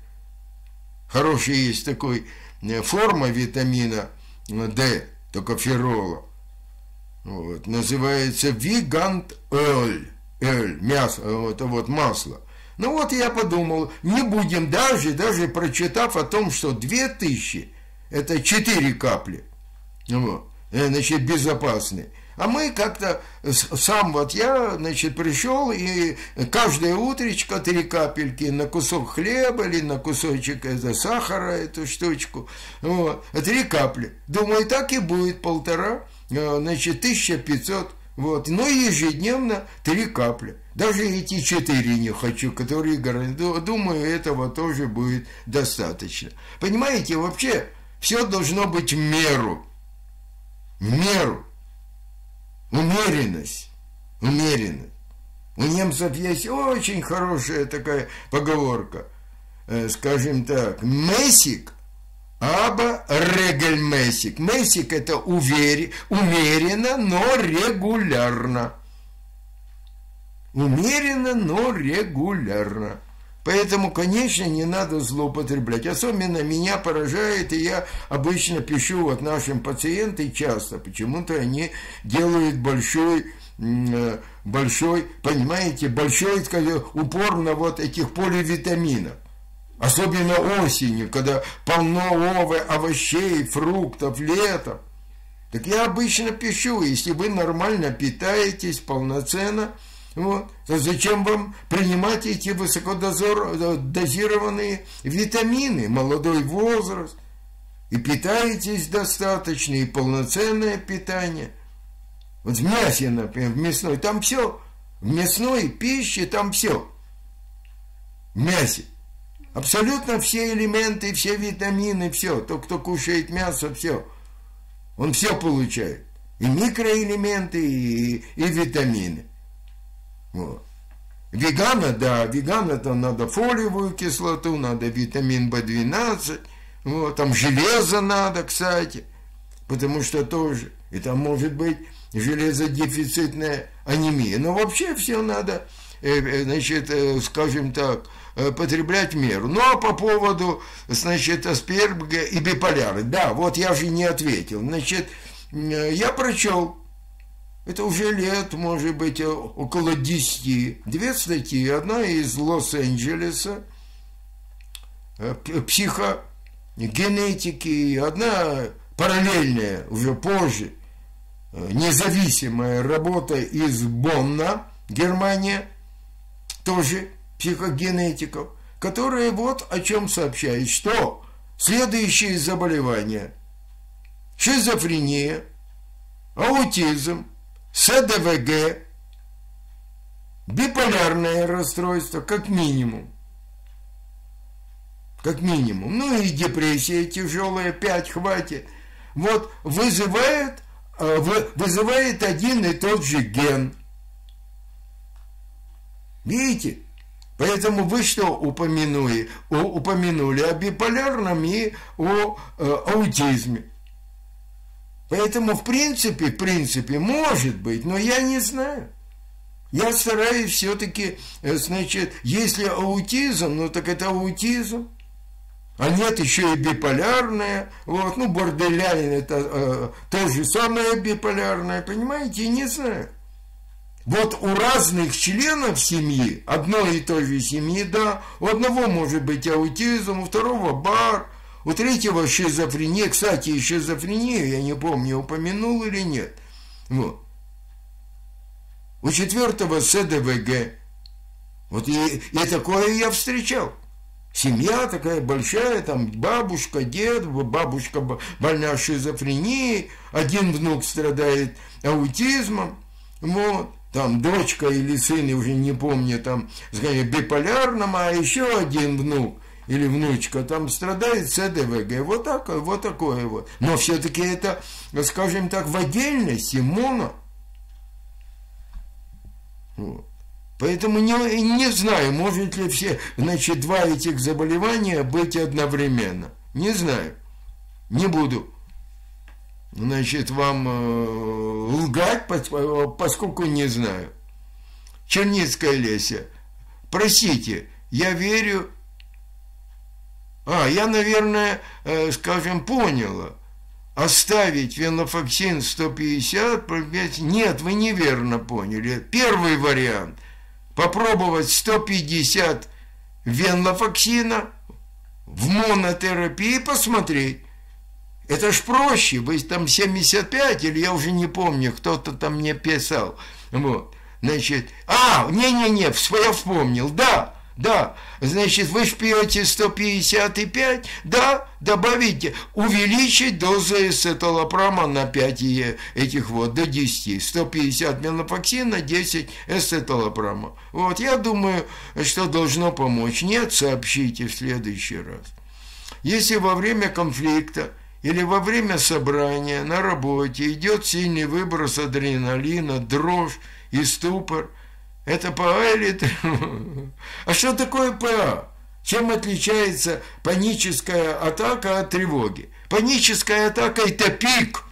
Speaker 1: Хорошая есть такой э, форма витамина D, токоферола. Вот, называется Вигант Эль. Эль, мясо, это вот масло. Ну вот я подумал, не будем даже, даже прочитав о том, что 2000 это 4 капли. Вот, э, значит, безопасные. А мы как-то, сам вот я, значит, пришел и каждое утречко три капельки на кусок хлеба или на кусочек это, сахара, эту штучку, вот, три капли. Думаю, так и будет полтора Э, значит, 1500, вот, но ежедневно 3 капли. Даже эти 4 не хочу, которые, думаю, этого тоже будет достаточно. Понимаете, вообще все должно быть в меру. В меру. Умеренность. Умеренность. У немцев есть очень хорошая такая поговорка. Э, скажем так, месик Аба регель месик. Месик это увери, умеренно, но регулярно. Умеренно, но регулярно. Поэтому, конечно, не надо злоупотреблять. Особенно меня поражает, и я обычно пишу вот нашим пациентам часто, почему-то они делают большой э, большой, понимаете, большой скажем, упор на вот этих поливитаминов. Особенно осенью, когда полно овощей, овощей, фруктов, летом. Так я обычно пишу, если вы нормально питаетесь полноценно, вот, зачем вам принимать эти высокодозированные витамины, молодой возраст, и питаетесь достаточно, и полноценное питание. Вот в мясе, например, в мясной, там все, в мясной пище там все. В мясе. Абсолютно все элементы, все витамины, все. Тот, кто кушает мясо, все. Он все получает. И микроэлементы, и, и витамины. Вот. Вегана, да, веган это надо фолиевую кислоту, надо витамин В12, вот, там железо надо, кстати, потому что тоже, и там может быть железодефицитная анемия. Но вообще все надо, э, э, значит, э, скажем так, потреблять меру. Ну, а по поводу, значит, аспергия и биполяры, да, вот я же не ответил. Значит, я прочел это уже лет, может быть, около 10. Две статьи. Одна из Лос-Анджелеса, э, психогенетики, одна параллельная, уже позже, э, независимая работа из Бонна, Германия, тоже психогенетиков, которая вот о чем сообщает, что следующие заболевания – шизофрения, аутизм – СДВГ, биполярное расстройство, как минимум. Как минимум. Ну и депрессия тяжелая, 5 хватит. Вот вызывает, э, вызывает один и тот же ген. Видите? Поэтому вы что упомянули? Упомянули о биполярном и о э, аутизме. Поэтому, в принципе, в принципе, может быть, но я не знаю. Я стараюсь все-таки, э, значит, если аутизм, ну так это аутизм. А нет еще и биполярное, вот, ну, борделяин это э, то же самое биполярное, понимаете, не знаю. Вот у разных членов семьи, одной и той же семьи, да, у одного может быть аутизм, у второго бар, у третьего шизофрения, кстати, шизофрению, я не помню, упомянул или нет. Вот. У четвертого СДВГ. Вот и, и такое я встречал. Семья такая большая, там бабушка, дед, бабушка больна шизофренией, один внук страдает аутизмом, вот, там дочка или сын, я уже не помню, там, скажем, биполярным, а еще один внук или внучка там страдает ЦДВГ. Вот, так, вот такое вот. Но все-таки это, скажем так, в отдельности моно. Вот. Поэтому не, не знаю, может ли все, значит, два этих заболевания быть одновременно. Не знаю. Не буду, значит, вам э, лгать, поскольку не знаю. Черницкая Леся. Простите, я верю а, я, наверное, э, скажем, поняла. Оставить венофоксин 150, нет, вы неверно поняли. Первый вариант. Попробовать 150 венлофоксина в монотерапии посмотреть. Это ж проще, вы там 75, или я уже не помню, кто-то там мне писал. Вот. Значит, а, не-не-не, я вспомнил, да, да, значит, вы пьете 155, да, добавите, увеличить дозу эсцетолопрома на 5 этих вот, до 10, 150 мелнофоксина, 10 эсцетолопрома. Вот, я думаю, что должно помочь. Нет, сообщите в следующий раз. Если во время конфликта или во время собрания на работе идет сильный выброс адреналина, дрожь и ступор – это ПА или... А что такое ПА? Чем отличается паническая атака от тревоги? Паническая атака – это пик.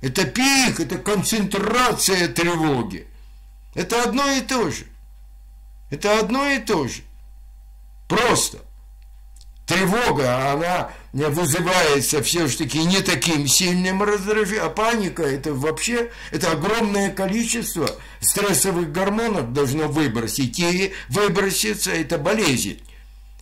Speaker 1: Это пик, это концентрация тревоги. Это одно и то же. Это одно и то же. Просто. Тревога, она вызывается все-таки не таким сильным раздражением, а паника это вообще, это огромное количество стрессовых гормонов должно выбросить, и выброситься это болезнь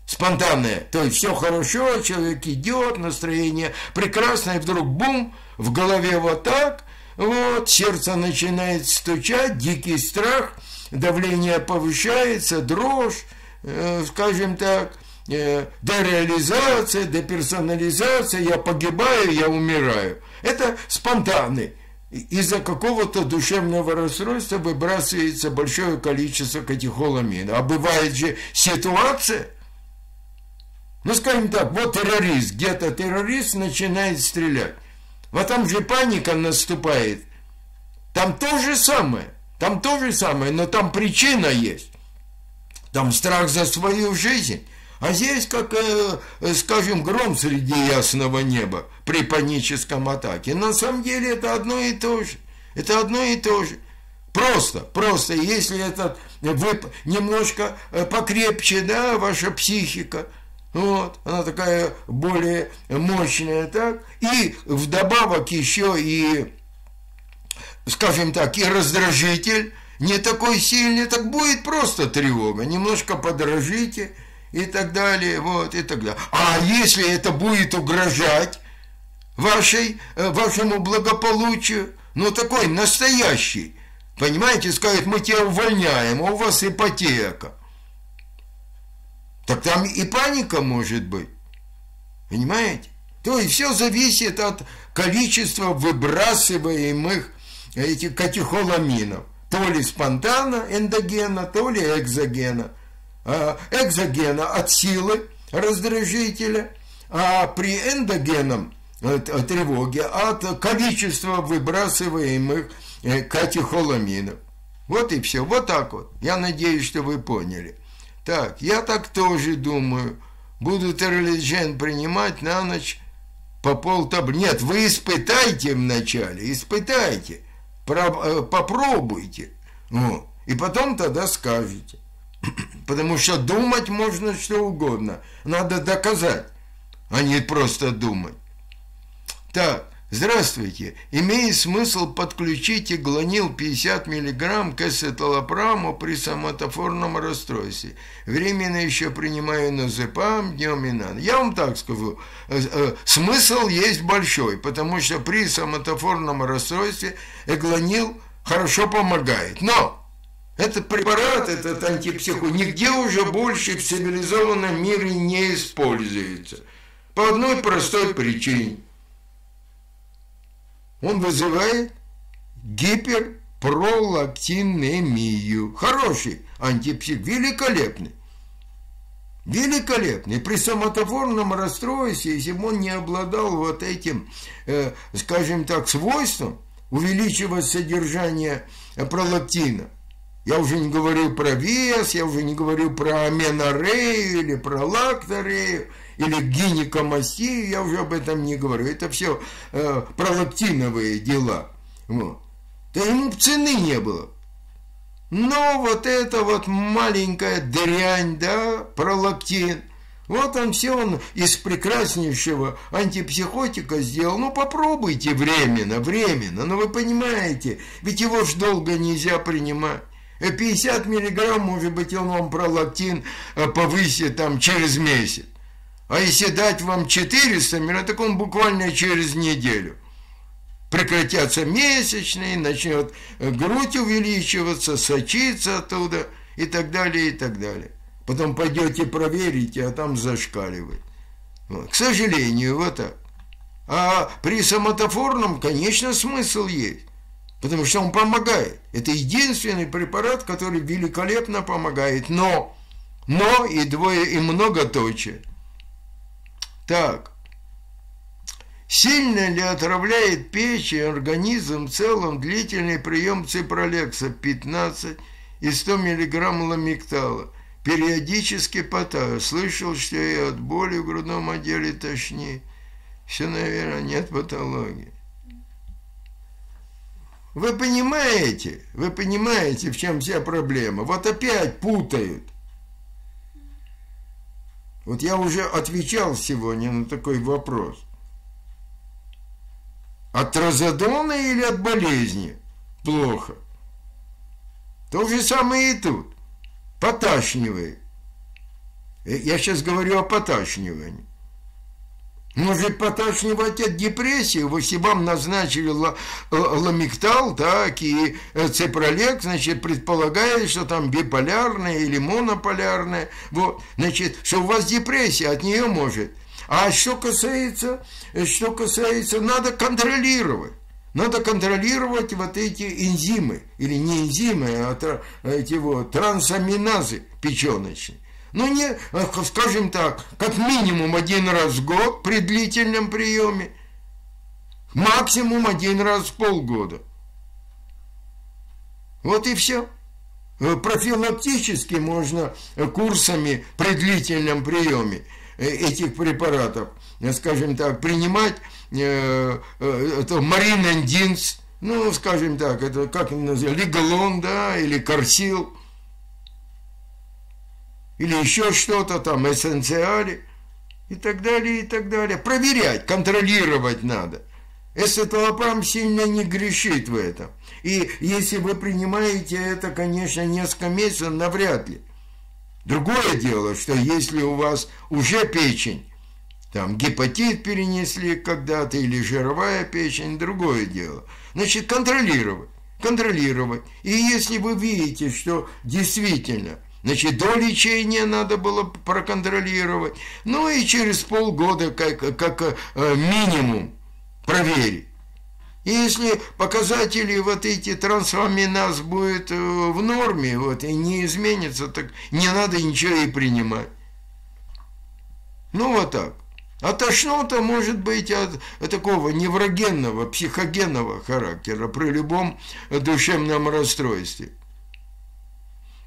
Speaker 1: спонтанное. То есть все хорошо, человек идет, настроение прекрасное, вдруг бум, в голове вот так, вот, сердце начинает стучать, дикий страх, давление повышается, дрожь, э, скажем так, дереализация, деперсонализация, я погибаю, я умираю. Это спонтанный. Из-за какого-то душевного расстройства выбрасывается большое количество катехоламина. А бывает же ситуация, ну, скажем так, вот террорист, где-то террорист начинает стрелять. Вот там же паника наступает. Там то же самое. Там то же самое, но там причина есть. Там страх за свою жизнь. А здесь, как, э, скажем, гром среди ясного неба при паническом атаке. На самом деле это одно и то же. Это одно и то же. Просто, просто, если этот вы немножко э, покрепче, да, ваша психика, вот, она такая более мощная, так, и вдобавок еще и, скажем так, и раздражитель не такой сильный, так будет просто тревога, немножко подорожите и так далее, вот, и так далее. А если это будет угрожать вашей, э, вашему благополучию, ну, такой настоящий, понимаете, сказать, мы тебя увольняем, а у вас ипотека, так там и паника может быть. Понимаете? То есть все зависит от количества выбрасываемых этих катехоламинов. То ли спонтанно, эндогена, то ли экзогена. А экзогена от силы раздражителя, а при эндогенном э, тревоге от количества выбрасываемых э, катехоламинов. Вот и все. Вот так вот. Я надеюсь, что вы поняли. Так, я так тоже думаю. Буду терролиджен принимать на ночь по полтаб... Нет, вы испытайте вначале, испытайте. Про... Э, попробуйте. Вот. И потом тогда скажете. Потому что думать можно что угодно. Надо доказать, а не просто думать. Так, Здравствуйте. Имеет смысл подключить иглонил 50 мг к эсеталопраму при соматофорном расстройстве. Временно еще принимаю нозепам днем и на Я вам так скажу. Э, э, смысл есть большой, потому что при соматофорном расстройстве иглонил хорошо помогает. Но этот препарат, этот антипсихо, нигде уже больше в цивилизованном мире не используется. По одной простой причине – он вызывает гиперпролактинемию. Хороший антипсих, великолепный. Великолепный. При соматофорном расстройстве, если бы он не обладал вот этим, э, скажем так, свойством увеличивать содержание пролактина, я уже не говорю про вес, я уже не говорю про аменорею или про лакторею, или гинекомастию, я уже об этом не говорю. Это все э, пролактиновые дела. Вот. Да ему цены не было. Но вот это вот маленькая дрянь, да, пролактин, вот он все, он из прекраснейшего антипсихотика сделал. Ну, попробуйте временно, временно. Но вы понимаете, ведь его ж долго нельзя принимать. 50 э, миллиграмм, может быть, он вам пролактин э, повысит там через месяц. А если дать вам 400 миллионов, так он буквально через неделю. Прекратятся месячные, начнет э, грудь увеличиваться, сочиться оттуда и так далее, и так далее. Потом пойдете проверите, а там зашкаливает. К сожалению, вот так. А при самотофорном, конечно, смысл есть. Потому что он помогает. Это единственный препарат, который великолепно помогает. Но, но и двое, и многоточие. Так, сильно ли отравляет печень организм в целом длительный прием ципролекса 15 и 100 мг ламиктала? периодически потаю. Слышал, что и от боли в грудном отделе тошнит. Все, наверное, нет патологии. Вы понимаете, вы понимаете, в чем вся проблема? Вот опять путают. Вот я уже отвечал сегодня на такой вопрос. От тразодона или от болезни? Плохо. То же самое и тут. Поташнивает. Я сейчас говорю о поташнивании. Может поташнивать от депрессии, если вам назначили э, ламиктал, так, и э, цепролек, значит, предполагает, что там биполярная или монополярная, вот, значит, что у вас депрессия, от нее может. А что касается, что касается, надо контролировать. Надо контролировать вот эти энзимы, или не энзимы, а эти вот трансаминазы печеночные. Ну, не, э, скажем так, как минимум один раз в год при длительном приеме, максимум один раз в полгода. Вот и все. Э, профилактически можно э, курсами при длительном приеме этих препаратов, скажем так, принимать это маринандинс, ну, скажем так, это как называется, лигалон, да, или корсил – или еще что-то там, эссенциали и так далее, и так далее. Проверять, контролировать надо. Эсцеталопрам сильно не грешит в этом. И если вы принимаете это, конечно, несколько месяцев, навряд ли. Другое дело, что если у вас уже печень, там гепатит перенесли когда-то или жировая печень, другое дело. Значит, контролировать, контролировать. И если вы видите, что действительно – Значит, до лечения надо было проконтролировать. Ну и через полгода, как, как э, минимум, проверить. Если показатели вот эти трансформиназ будет э, в норме, вот, и не изменится, так не надо ничего и принимать. Ну, вот так. А тошнота может быть от, от такого неврогенного, психогенного характера при любом душевном расстройстве.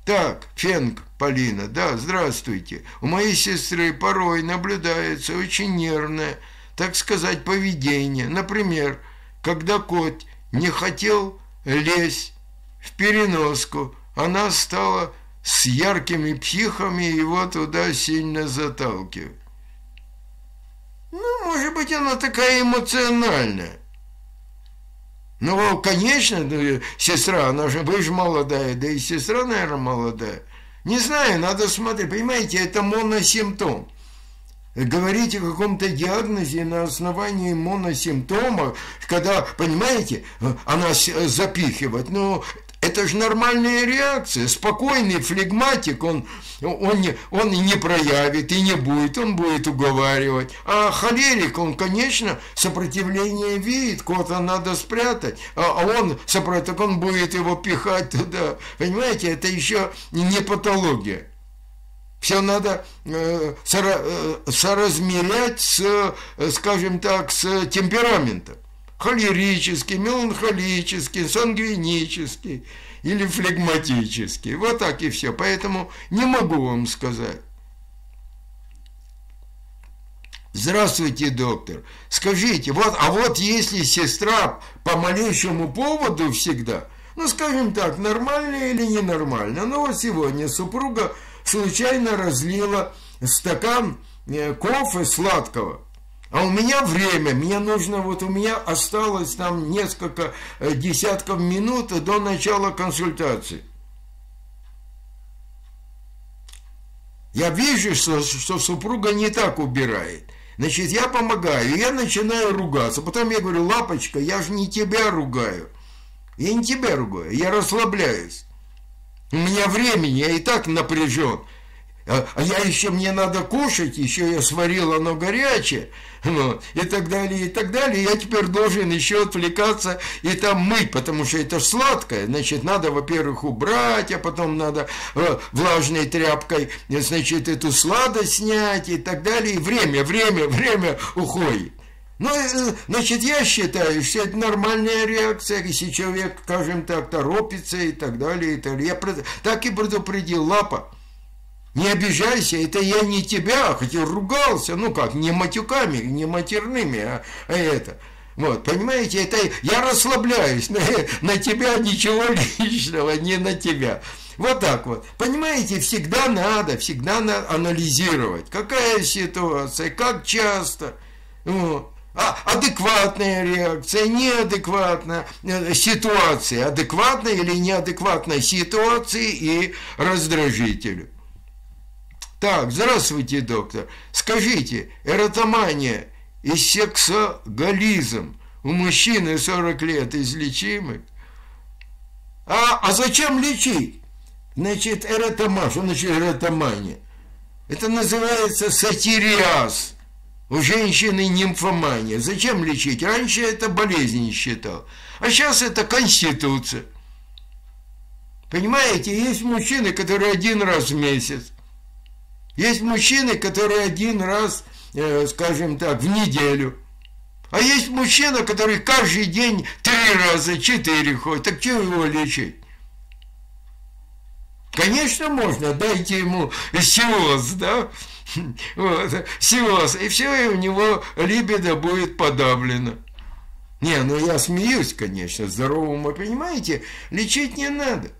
Speaker 1: Так, Фенк, Полина, да, здравствуйте. У моей сестры порой наблюдается очень нервное, так сказать, поведение. Например, когда кот не хотел лезть в переноску, она стала с яркими психами его туда сильно заталкивать. Ну, может быть, она такая эмоциональная. Ну, конечно, сестра, она же, вы же молодая, да и сестра, наверное, молодая. Не знаю, надо смотреть. Понимаете, это моносимптом. Говорить о каком-то диагнозе на основании моносимптома, когда, понимаете, она запихивает, ну, это же нормальная реакция. Спокойный флегматик, он, он, не, он не проявит и не будет, он будет уговаривать. А холерик, он, конечно, сопротивление видит, кота надо спрятать, а, а он сопротив, он будет его пихать туда. Понимаете, это еще не патология. Все надо э, э, соразмерять с, э, скажем так, с темпераментом холерический, меланхолический, сангвинический или флегматический. Вот так и все. Поэтому не могу вам сказать. Здравствуйте, доктор. Скажите, вот, а вот если сестра по малейшему поводу всегда, ну, скажем так, нормально или ненормально, ну, вот сегодня супруга случайно разлила стакан э, кофе сладкого – а у меня время, мне нужно, вот у меня осталось там несколько э, десятков минут до начала консультации. Я вижу, что, что супруга не так убирает. Значит, я помогаю, я начинаю ругаться. Потом я говорю, лапочка, я же не тебя ругаю. Я не тебя ругаю, я расслабляюсь. У меня времени, я и так напряжен. А, а я еще, мне надо кушать, еще я сварил оно горячее, ну, и так далее, и так далее. Я теперь должен еще отвлекаться и там мыть, потому что это сладкое. Значит, надо, во-первых, убрать, а потом надо э, влажной тряпкой, значит, эту сладость снять и так далее. И время, время, время уходит. Ну, э, значит, я считаю, что это нормальная реакция, если человек, скажем так, торопится и так далее. И так, далее. я так и предупредил Лапа Не обижайся, это я не тебя, хотя ругался, ну как, не матюками, не матерными, а, а это. Вот, понимаете, это я расслабляюсь, на, на тебя ничего личного, не на тебя. Вот так вот. Понимаете, всегда надо, всегда надо анализировать, какая ситуация, как часто. Вот. А, адекватная реакция, неадекватная э, ситуация, адекватная или неадекватная ситуации и раздражителю. Так, здравствуйте, доктор. Скажите, эротомания и сексоголизм у мужчины 40 лет излечимы? А, а зачем лечить? Значит, эротомания, что значит эротомания? Это называется сатириаз. У женщины нимфомания. Зачем лечить? Раньше это болезнь считал. А сейчас это конституция. Понимаете, есть мужчины, которые один раз в месяц есть мужчины, которые один раз, э, скажем так, в неделю. А есть мужчина, который каждый день три раза, четыре ходит. Так чего его лечить? Конечно, можно, дайте ему сиоз, да? Вот, сиоз, и все, и у него либидо будет подавлено. Не, ну я смеюсь, конечно, здоровому, понимаете, лечить не надо.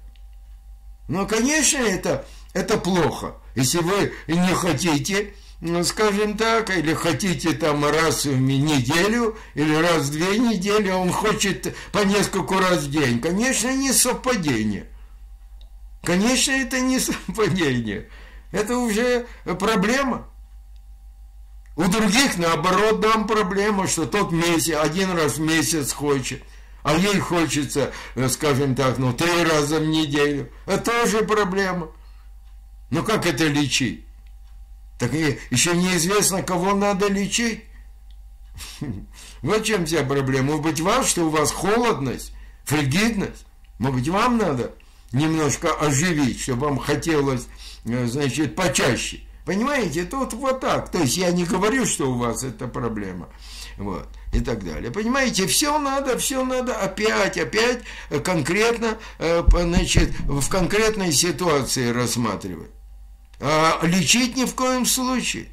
Speaker 1: Но, конечно, это, это плохо. Если вы не хотите, ну, скажем так, или хотите там раз в неделю, или раз в две недели, а он хочет по нескольку раз в день, конечно, не совпадение. Конечно, это не совпадение. Это уже проблема. У других, наоборот, дам проблема, что тот месяц, один раз в месяц хочет, а ей хочется, э, скажем так, ну, три раза в неделю. Это тоже проблема. Ну как это лечить? Так еще неизвестно, кого надо лечить. Вот чем вся проблема. Может быть, вам, что у вас холодность, фригидность? Может быть, вам надо немножко оживить, чтобы вам хотелось, э, значит, почаще. Понимаете, тут вот так. То есть я не говорю, что у вас это проблема. Вот, и так далее. Понимаете, все надо, все надо опять, опять конкретно, э, значит, в конкретной ситуации рассматривать. А лечить ни в коем случае.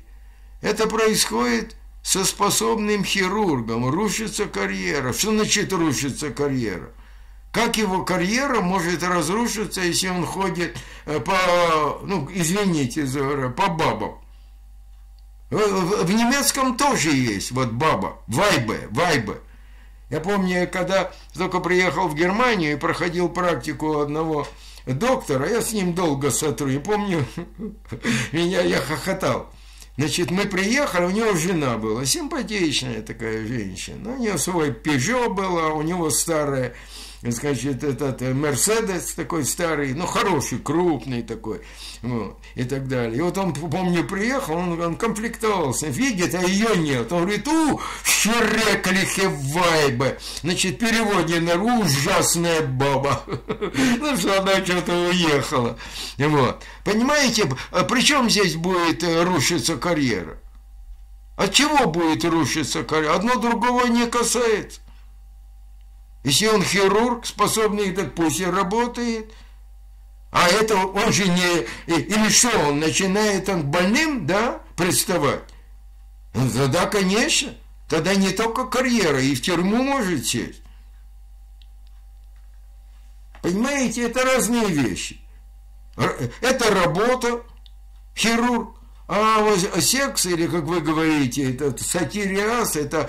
Speaker 1: Это происходит со способным хирургом. Рушится карьера. Что значит рушится карьера? Как его карьера может разрушиться, если он ходит э, по, ну, извините по бабам? В немецком тоже есть вот баба, вайбе, вайбе. Я помню, когда только приехал в Германию и проходил практику одного доктора, я с ним долго сотру, и помню, меня я хохотал. Значит, мы приехали, у него жена была, симпатичная такая женщина. У нее свой Пежо было, у него старая значит, этот э, Мерседес такой старый, ну, хороший, крупный такой, вот, и так далее. И вот он, помню, приехал, он, он комплектовался, видит, а ее нет. Он говорит, у, щереклихе вайбе. Значит, переводе на ужасная баба. Ну, что она что-то уехала. Вот. Понимаете, а при чем здесь будет э, рушиться карьера? От чего будет рушиться карьера? Одно другого не касается. Если он хирург, способный, так пусть и работает. А это он же не... Или что, он начинает он больным, да, приставать? Ну, тогда, конечно, тогда не только карьера, и в тюрьму может сесть. Понимаете, это разные вещи. Это работа, хирург, а секс, или, как вы говорите, это сатириаз, это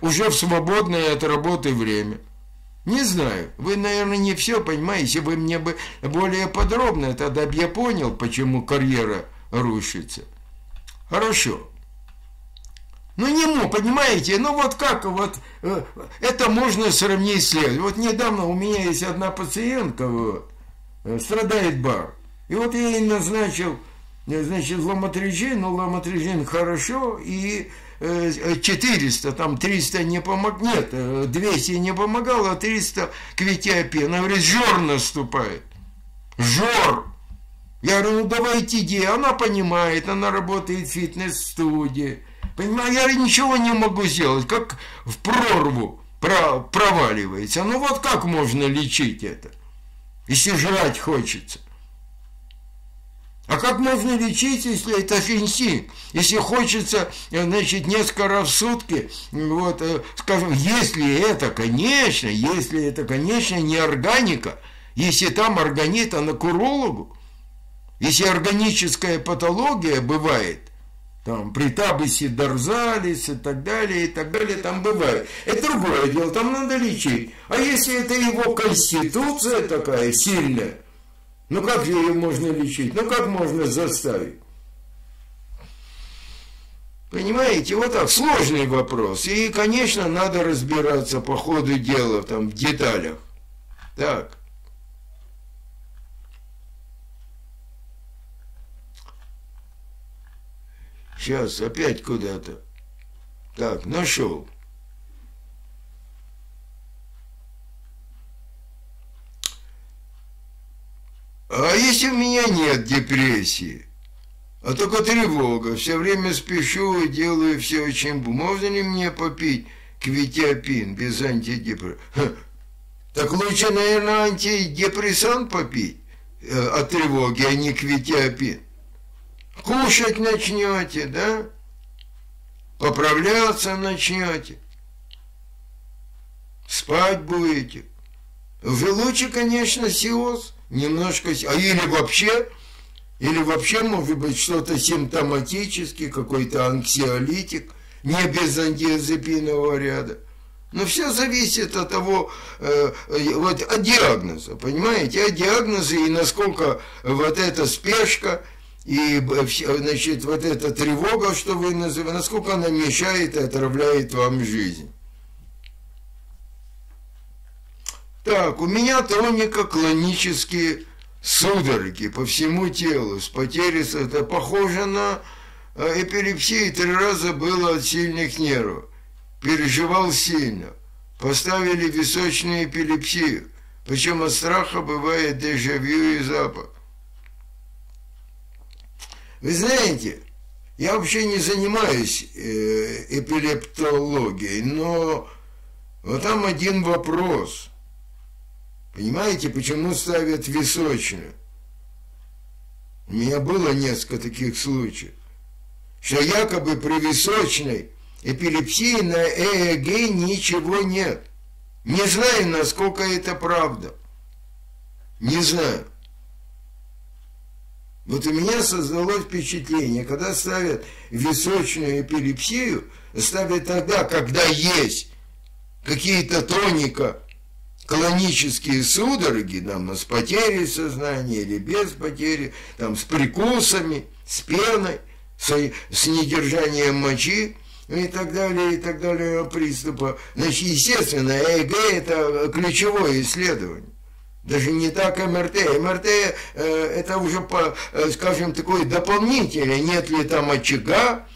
Speaker 1: уже в свободное от работы время. Не знаю. Вы, наверное, не все понимаете. Вы мне бы более подробно, тогда бы я понял, почему карьера рушится. Хорошо. Ну, не мог, понимаете, ну вот как, вот, э, это можно сравнить с следующим. Вот недавно у меня есть одна пациентка, вот, э, страдает бар. И вот я ей назначил, э, значит, ламотрижин, ну, ламотрижин хорошо, и 400, там 300 не помог, нет, 200 не помогало, а 300 квитиопен. Она говорит, жор наступает. Жор. Я говорю, ну давайте иди. Она понимает, она работает в фитнес-студии. Понимаю, я ничего не могу сделать, как в прорву проваливается. Ну вот как можно лечить это, если жрать хочется? А как можно лечить, если это фенсин? Если хочется, значит, несколько раз в сутки, вот, э, скажем, если это, конечно, если это, конечно, не органика, если там органит, а курологу, если органическая патология бывает, там притабиси, дорзалис и так далее, и так далее, там бывает. Это другое дело, там надо лечить. А если это его конституция такая сильная, ну как ее можно лечить? Ну как можно заставить? Понимаете, вот так, сложный вопрос. И, конечно, надо разбираться по ходу дела, там, в деталях. Так. Сейчас опять куда-то. Так, нашел. А если у меня нет депрессии, а только тревога, все время спешу и делаю все очень... Можно ли мне попить квитиапин без антидепрессанта? Так лучше, наверное, антидепрессант попить э, от тревоги, а не квитиапин. Кушать начнете, да? Поправляться начнете. Спать будете. Вы лучше, конечно, сиоз. Немножко, а или вообще, или вообще, может быть, что-то симптоматический, какой-то анксиолитик, не без антиазепинового ряда. Но все зависит от того, э, вот от диагноза, понимаете, от диагноза и насколько вот эта спешка – и, значит, вот эта тревога, что вы называете, насколько она мешает и отравляет вам жизнь. Так, у меня тоника клонические судороги по всему телу, с потерей, это похоже на э, эпилепсию, три раза было от сильных нервов, переживал сильно, поставили височную эпилепсию, причем от страха бывает дежавю и запах. Вы знаете, я вообще не занимаюсь э, эпилептологией, но вот там один вопрос. Понимаете, почему ставят височную? У меня было несколько таких случаев, что якобы при височной эпилепсии на ЭЭГ ничего нет. Не знаю, насколько это правда. Не знаю. Вот у меня создалось впечатление, когда ставят височную эпилепсию, ставят тогда, когда есть какие-то тоника, клонические судороги, там, с потерей сознания или без потери, там, с прикусами, с пеной, с, с недержанием мочи, и так далее, и так далее, приступа. Значит, естественно, ЭЭГ – это ключевое исследование даже не так МРТ. МРТ э, это уже, по, э, скажем, такой дополнительный, нет ли там очага,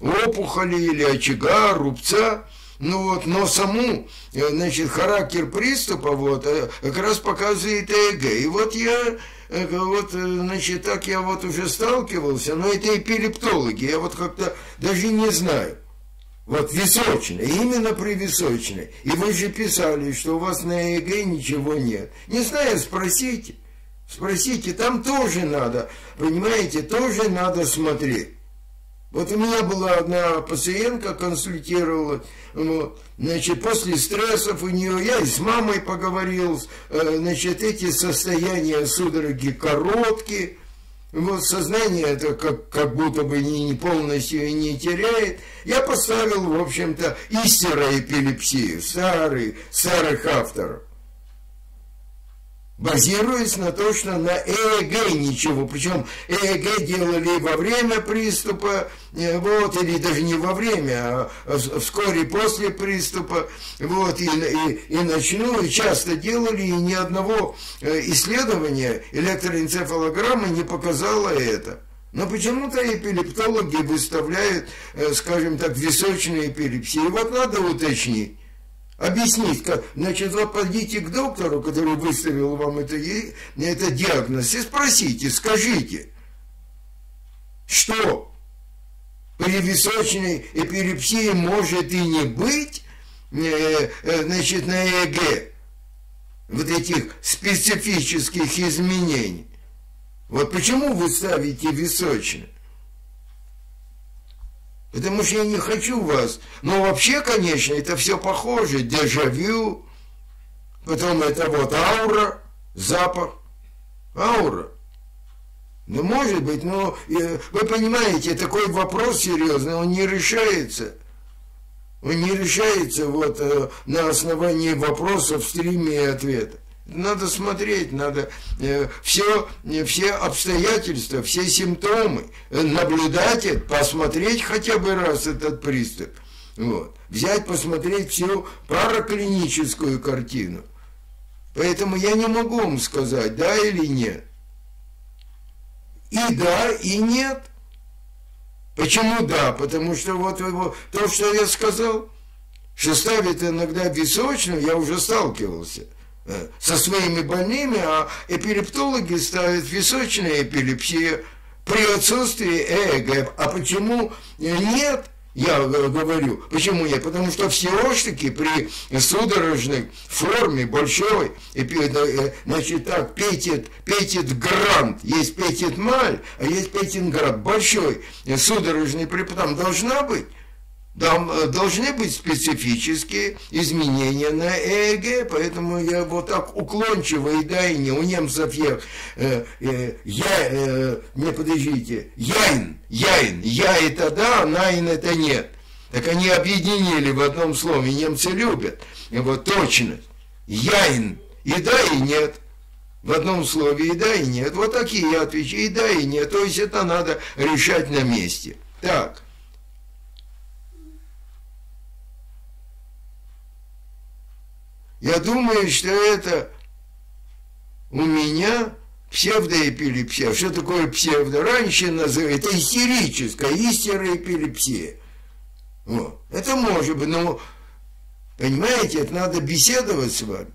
Speaker 1: опухоли или очага, рубца. Ну вот, но саму, э, значит, характер приступа вот э, как раз показывает ЭЭГ. И вот я, вот, значит, так я вот уже сталкивался, но это эпилептологи, я вот как-то даже не знаю. Вот височная, именно при височной. И вы же писали, что у вас на ЕГЭ ничего нет. Не знаю, спросите. Спросите, там тоже надо, понимаете, тоже надо смотреть. Вот у меня была одна пациентка, консультировала, вот, значит, после стрессов у нее, я и с мамой поговорил, э, значит, эти состояния судороги короткие, вот сознание это как, как будто бы не, не полностью не теряет. Я поставил, в общем-то, истероэпилепсию, старый, старых авторов базируясь на то, что на ЭЭГ ничего, причем ЭЭГ делали во время приступа, э, вот, или даже не во время, а вскоре после приступа, вот, и, и, и ночную часто делали, и ни одного э, исследования электроэнцефалограммы не показало это. Но почему-то эпилептологи выставляют, э, скажем так, височные эпилепсии. Вот надо уточнить объяснить, как, значит, вы пойдите к доктору, который выставил вам это, это диагноз, и спросите, скажите, что при височной эпилепсии может и не быть, э, э, значит, на ЭГ вот этих специфических изменений. Вот почему вы ставите височно? Потому что я не хочу вас. Но вообще, конечно, это все похоже. Дежавю. Потом это вот аура, запах. Аура. Ну, может быть, но э, вы понимаете, такой вопрос серьезный, он не решается. Он не решается вот э, на основании вопросов, стриме и ответа. Надо смотреть, надо э, все, э, все обстоятельства, все симптомы, э, наблюдать это, посмотреть хотя бы раз этот приступ. Вот. Взять, посмотреть всю параклиническую картину. Поэтому я не могу вам сказать, да или нет. И да, и нет. Почему да? Потому что вот его, то, что я сказал, что ставит иногда височную, я уже сталкивался – со своими больными, а эпилептологи ставят височная эпилепсия при отсутствии ЭЭГ. А почему нет? Я говорю, почему нет? Потому что все оштыки при судорожной форме большой, э, значит так, петит, петит грант, есть петит маль, а есть петит грант, большой судорожный препарат, там должна быть там э, должны быть специфические изменения на ЭЭГ, поэтому я вот так уклончиво и да и не у немцев я, э, э, я э, не подождите, яин, яин, я это да, найн это нет. Так они объединили в одном слове, немцы любят, и вот точно, яин, и да, и нет. В одном слове и да, и нет. Вот такие я отвечаю, и да, и нет. То есть это надо решать на месте. Так. Я думаю, что это у меня псевдоэпилепсия. Что такое псевдо? Раньше называли, это истерическая, истероэпилепсия. Вот. Это может быть, но, понимаете, это надо беседовать с вами.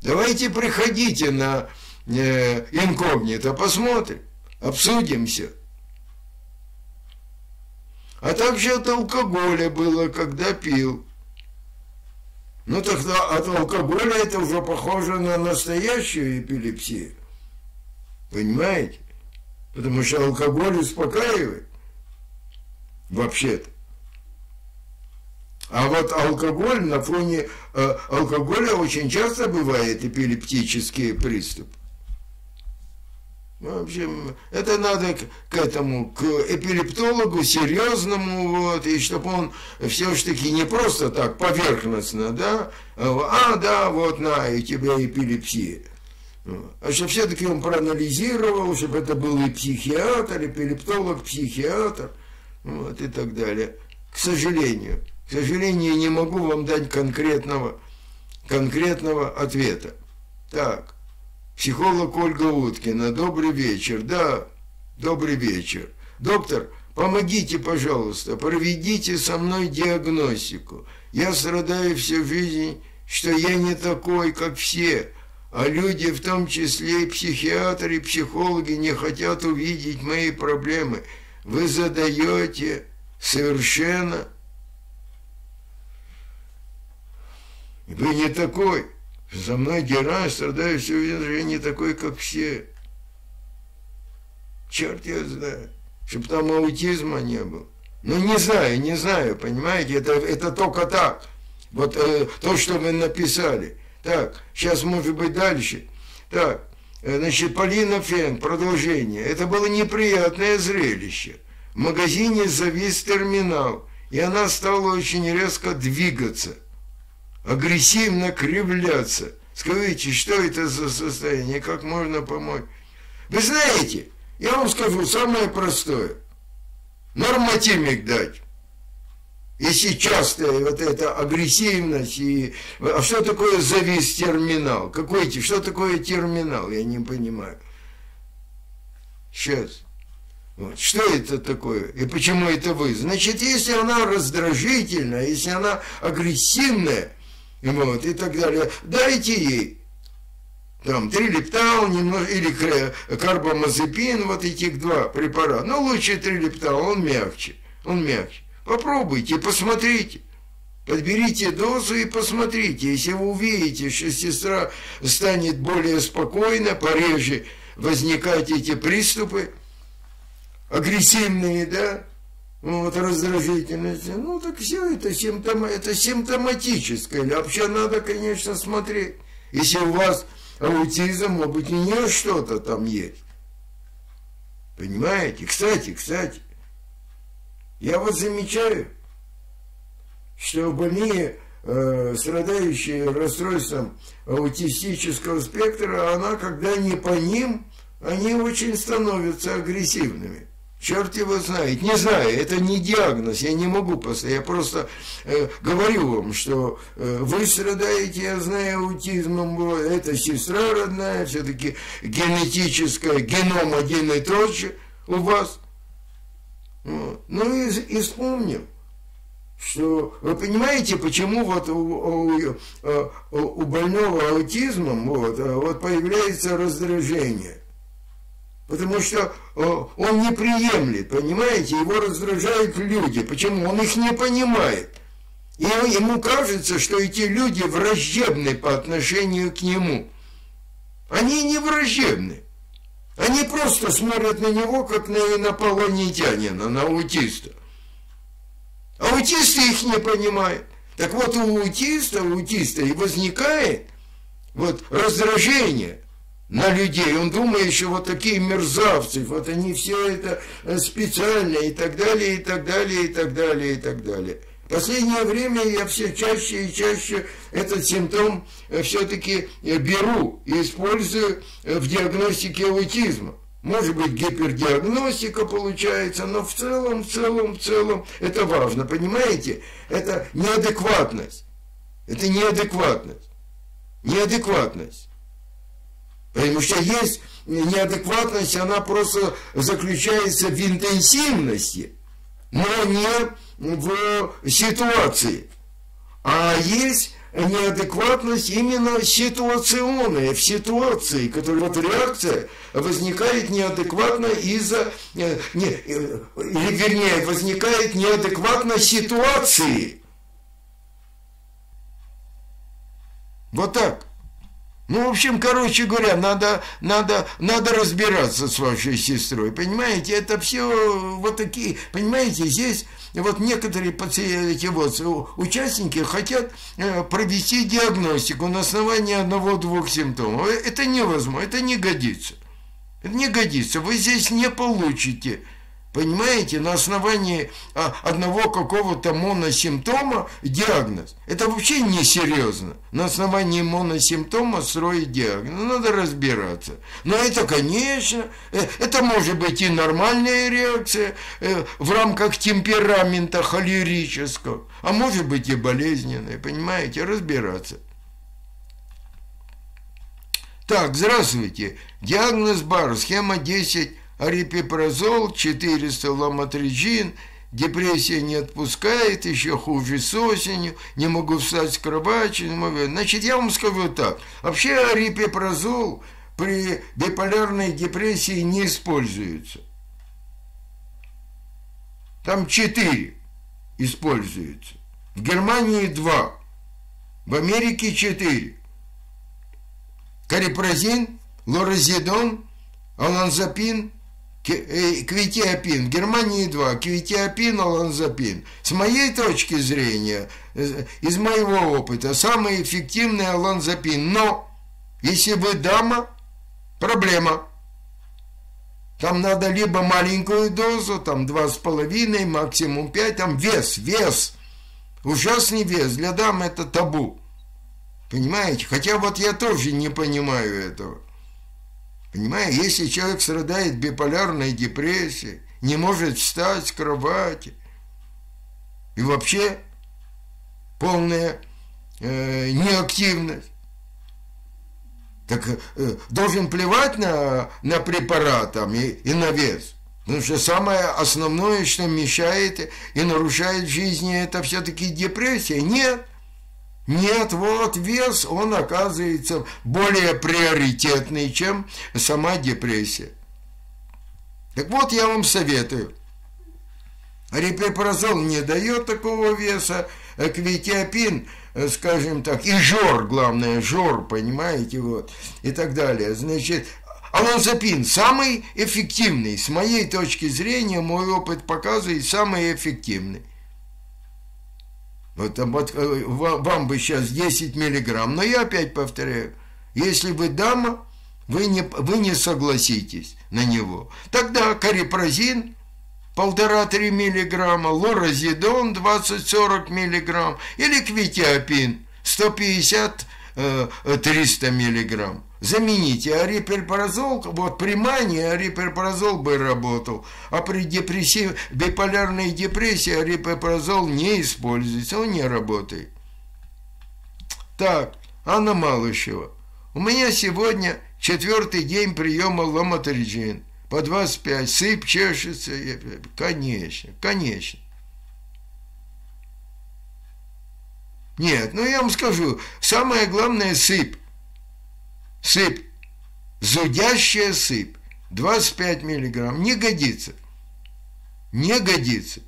Speaker 1: Давайте приходите на э, инкогнито, посмотрим, обсудим все. А также от алкоголя было, когда пил. Ну тогда от алкоголя это уже похоже на настоящую эпилепсию. Понимаете? Потому что алкоголь успокаивает. Вообще-то. А вот алкоголь на фоне э, алкоголя очень часто бывает эпилептические приступы. В общем, это надо к, к этому, к эпилептологу серьезному, вот, и чтобы он все-таки не просто так поверхностно, да, а, да, вот на, и тебя эпилепсия. А чтобы все-таки он проанализировал, чтобы это был и психиатр, эпилептолог, психиатр, вот, и так далее. К сожалению, к сожалению, не могу вам дать конкретного, конкретного ответа. Так. Психолог Ольга Уткина. Добрый вечер. Да, добрый вечер. Доктор, помогите, пожалуйста, проведите со мной диагностику. Я страдаю всю жизнь, что я не такой, как все, а люди, в том числе и психиатры, и психологи, не хотят увидеть мои проблемы. Вы задаете совершенно... Вы не такой. За мной герой, страдаю все время, я не такой, как все. Черт я знаю, чтобы там аутизма не было. Ну, не знаю, не знаю, понимаете, это, это только так. Вот э, то, что вы написали. Так, сейчас может быть дальше. Так, э, значит, Полина Фен, продолжение. Это было неприятное зрелище. В магазине завис терминал, и она стала очень резко двигаться агрессивно кривляться. Скажите, что это за состояние, как можно помочь? Вы знаете, я вам скажу самое простое. Нормативник дать. Если частая вот эта агрессивность и... А что такое завис терминал? Какой, что такое терминал? Я не понимаю. Сейчас. Вот. Что это такое? И почему это вы? Значит, если она раздражительная, если она агрессивная, вот, и так далее. Дайте ей там трилептал немного, или карбамазепин, вот этих два препарата. Но лучше трилептал, он мягче, он мягче. Попробуйте, посмотрите. Подберите дозу и посмотрите. Если вы увидите, что сестра станет более спокойна, пореже возникать эти приступы агрессивные, да, вот, раздражительности. Ну, так все это, симптом, это симптоматическое. Вообще надо, конечно, смотреть. Если у вас аутизм, может быть, и не что-то там есть. Понимаете? Кстати, кстати, я вот замечаю, что больные, э, страдающие расстройством аутистического спектра, она, когда не по ним, они очень становятся агрессивными. Черт его знает. Не знаю, это не диагноз, я не могу поставить. Я просто э, говорю вам, что э, вы страдаете, я знаю, аутизмом. Это сестра родная, все-таки генетическая, геном один и тот же у вас. Ну и, и вспомним, что вы понимаете, почему вот у, у, у больного аутизмом вот, вот появляется раздражение. Потому что он не приемлет, понимаете, его раздражают люди. Почему? Он их не понимает. И ему кажется, что эти люди враждебны по отношению к нему. Они не враждебны. Они просто смотрят на него, как на инопланетянина, на аутиста. Аутисты их не понимают. Так вот, у аутиста, у аутиста и возникает вот раздражение на людей. Он думает, что вот такие мерзавцы, вот они все это специально и так далее, и так далее, и так далее, и так далее. В последнее время я все чаще и чаще этот симптом э, все-таки э, беру и использую э, в диагностике аутизма. Может быть, гипердиагностика получается, но в целом, в целом, в целом это важно, понимаете? Это неадекватность. Это неадекватность. Неадекватность. Потому что есть неадекватность, она просто заключается в интенсивности, но не в ситуации. А есть неадекватность именно ситуационная, в ситуации, которая вот реакция возникает неадекватно из-за, э, не, э, или вернее, возникает неадекватно ситуации. Вот так. Ну, в общем, короче говоря, надо, надо, надо разбираться с вашей сестрой, понимаете? Это все вот такие, понимаете, здесь вот некоторые пациенты, вот, участники хотят э, провести диагностику на основании одного-двух симптомов. Это невозможно, это не годится. Это не годится. Вы здесь не получите Понимаете, на основании а, одного какого-то моносимптома диагноз. Это вообще несерьезно. На основании моносимптома строить диагноз. Надо разбираться. Но это, конечно, э, это может быть и нормальная реакция э, в рамках темперамента холерического, а может быть и болезненная, понимаете, разбираться. Так, здравствуйте. Диагноз БАР, схема 10 арипипрозол, 400 ламотриджин, депрессия не отпускает, еще хуже с осенью, не могу встать с кровати, не могу. Значит, я вам скажу так. Вообще арипипрозол при биполярной депрессии не используется. Там четыре используются. В Германии два. В Америке четыре. Карипрозин, лоразидон, аланзапин – Э, квитиапин. В Германии два. Квитиапин, аланзапин. С моей точки зрения, э, из моего опыта, самый эффективный аланзапин. Но, если вы дама, проблема. Там надо либо маленькую дозу, там два с половиной, максимум пять, там вес, вес. Ужасный вес. Для дам это табу. Понимаете? Хотя вот я тоже не понимаю этого. Понимаете, если человек страдает биполярной депрессией, не может встать с кровати, и вообще полная э, неактивность, так э, должен плевать на, на препарат там, и, и на вес. Потому что самое основное, что мешает и нарушает жизни, это все-таки депрессия. Нет. Нет, вот вес, он оказывается более приоритетный, чем сама депрессия. Так вот, я вам советую. Репепрозол не дает такого веса, квитиапин, скажем так, и жор, главное, жор, понимаете, вот, и так далее. Значит, Аланзапин самый эффективный, с моей точки зрения, мой опыт показывает, самый эффективный. Вот а, э, вам бы сейчас 10 миллиграмм. Но я опять повторяю, если вы дама, вы не, вы не согласитесь на него. Тогда карипрозин полтора-три миллиграмма, лоразидон 20-40 миллиграмм или квитиапин 150 миллиграмм Э, 300 миллиграмм. Замените ариперпразол, вот при мании ариперпразол бы работал, а при депрессии, биполярной депрессии ариперпразол не используется, он не работает. Так, Анна Малышева. У меня сегодня четвертый день приема ломотриджин. По 25, сыпь чешется, конечно, конечно. Нет, ну я вам скажу, самое главное сыпь. Сыпь. Зудящая сыпь. 25 миллиграмм. Не годится. Не годится.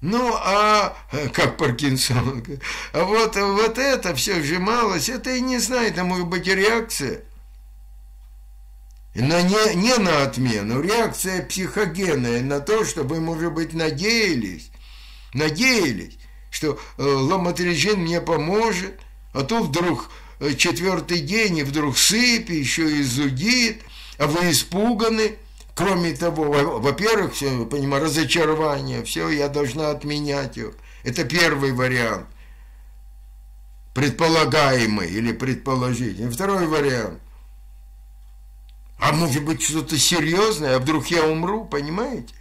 Speaker 1: Ну, а как Паркинсон, а вот, вот это все сжималось, это и не знаю, это может быть реакция. Но не, не на отмену, реакция психогенная на то, что вы, может быть, надеялись, надеялись, что э, ломотрижин мне поможет, а тут вдруг э, четвертый день, и вдруг сыпь, еще и зудит, а вы испуганы, Кроме того, во-первых, все, понимаю, разочарование, все, я должна отменять его. Это первый вариант. Предполагаемый или предположительный. Второй вариант. А может быть что-то серьезное, а вдруг я умру, понимаете?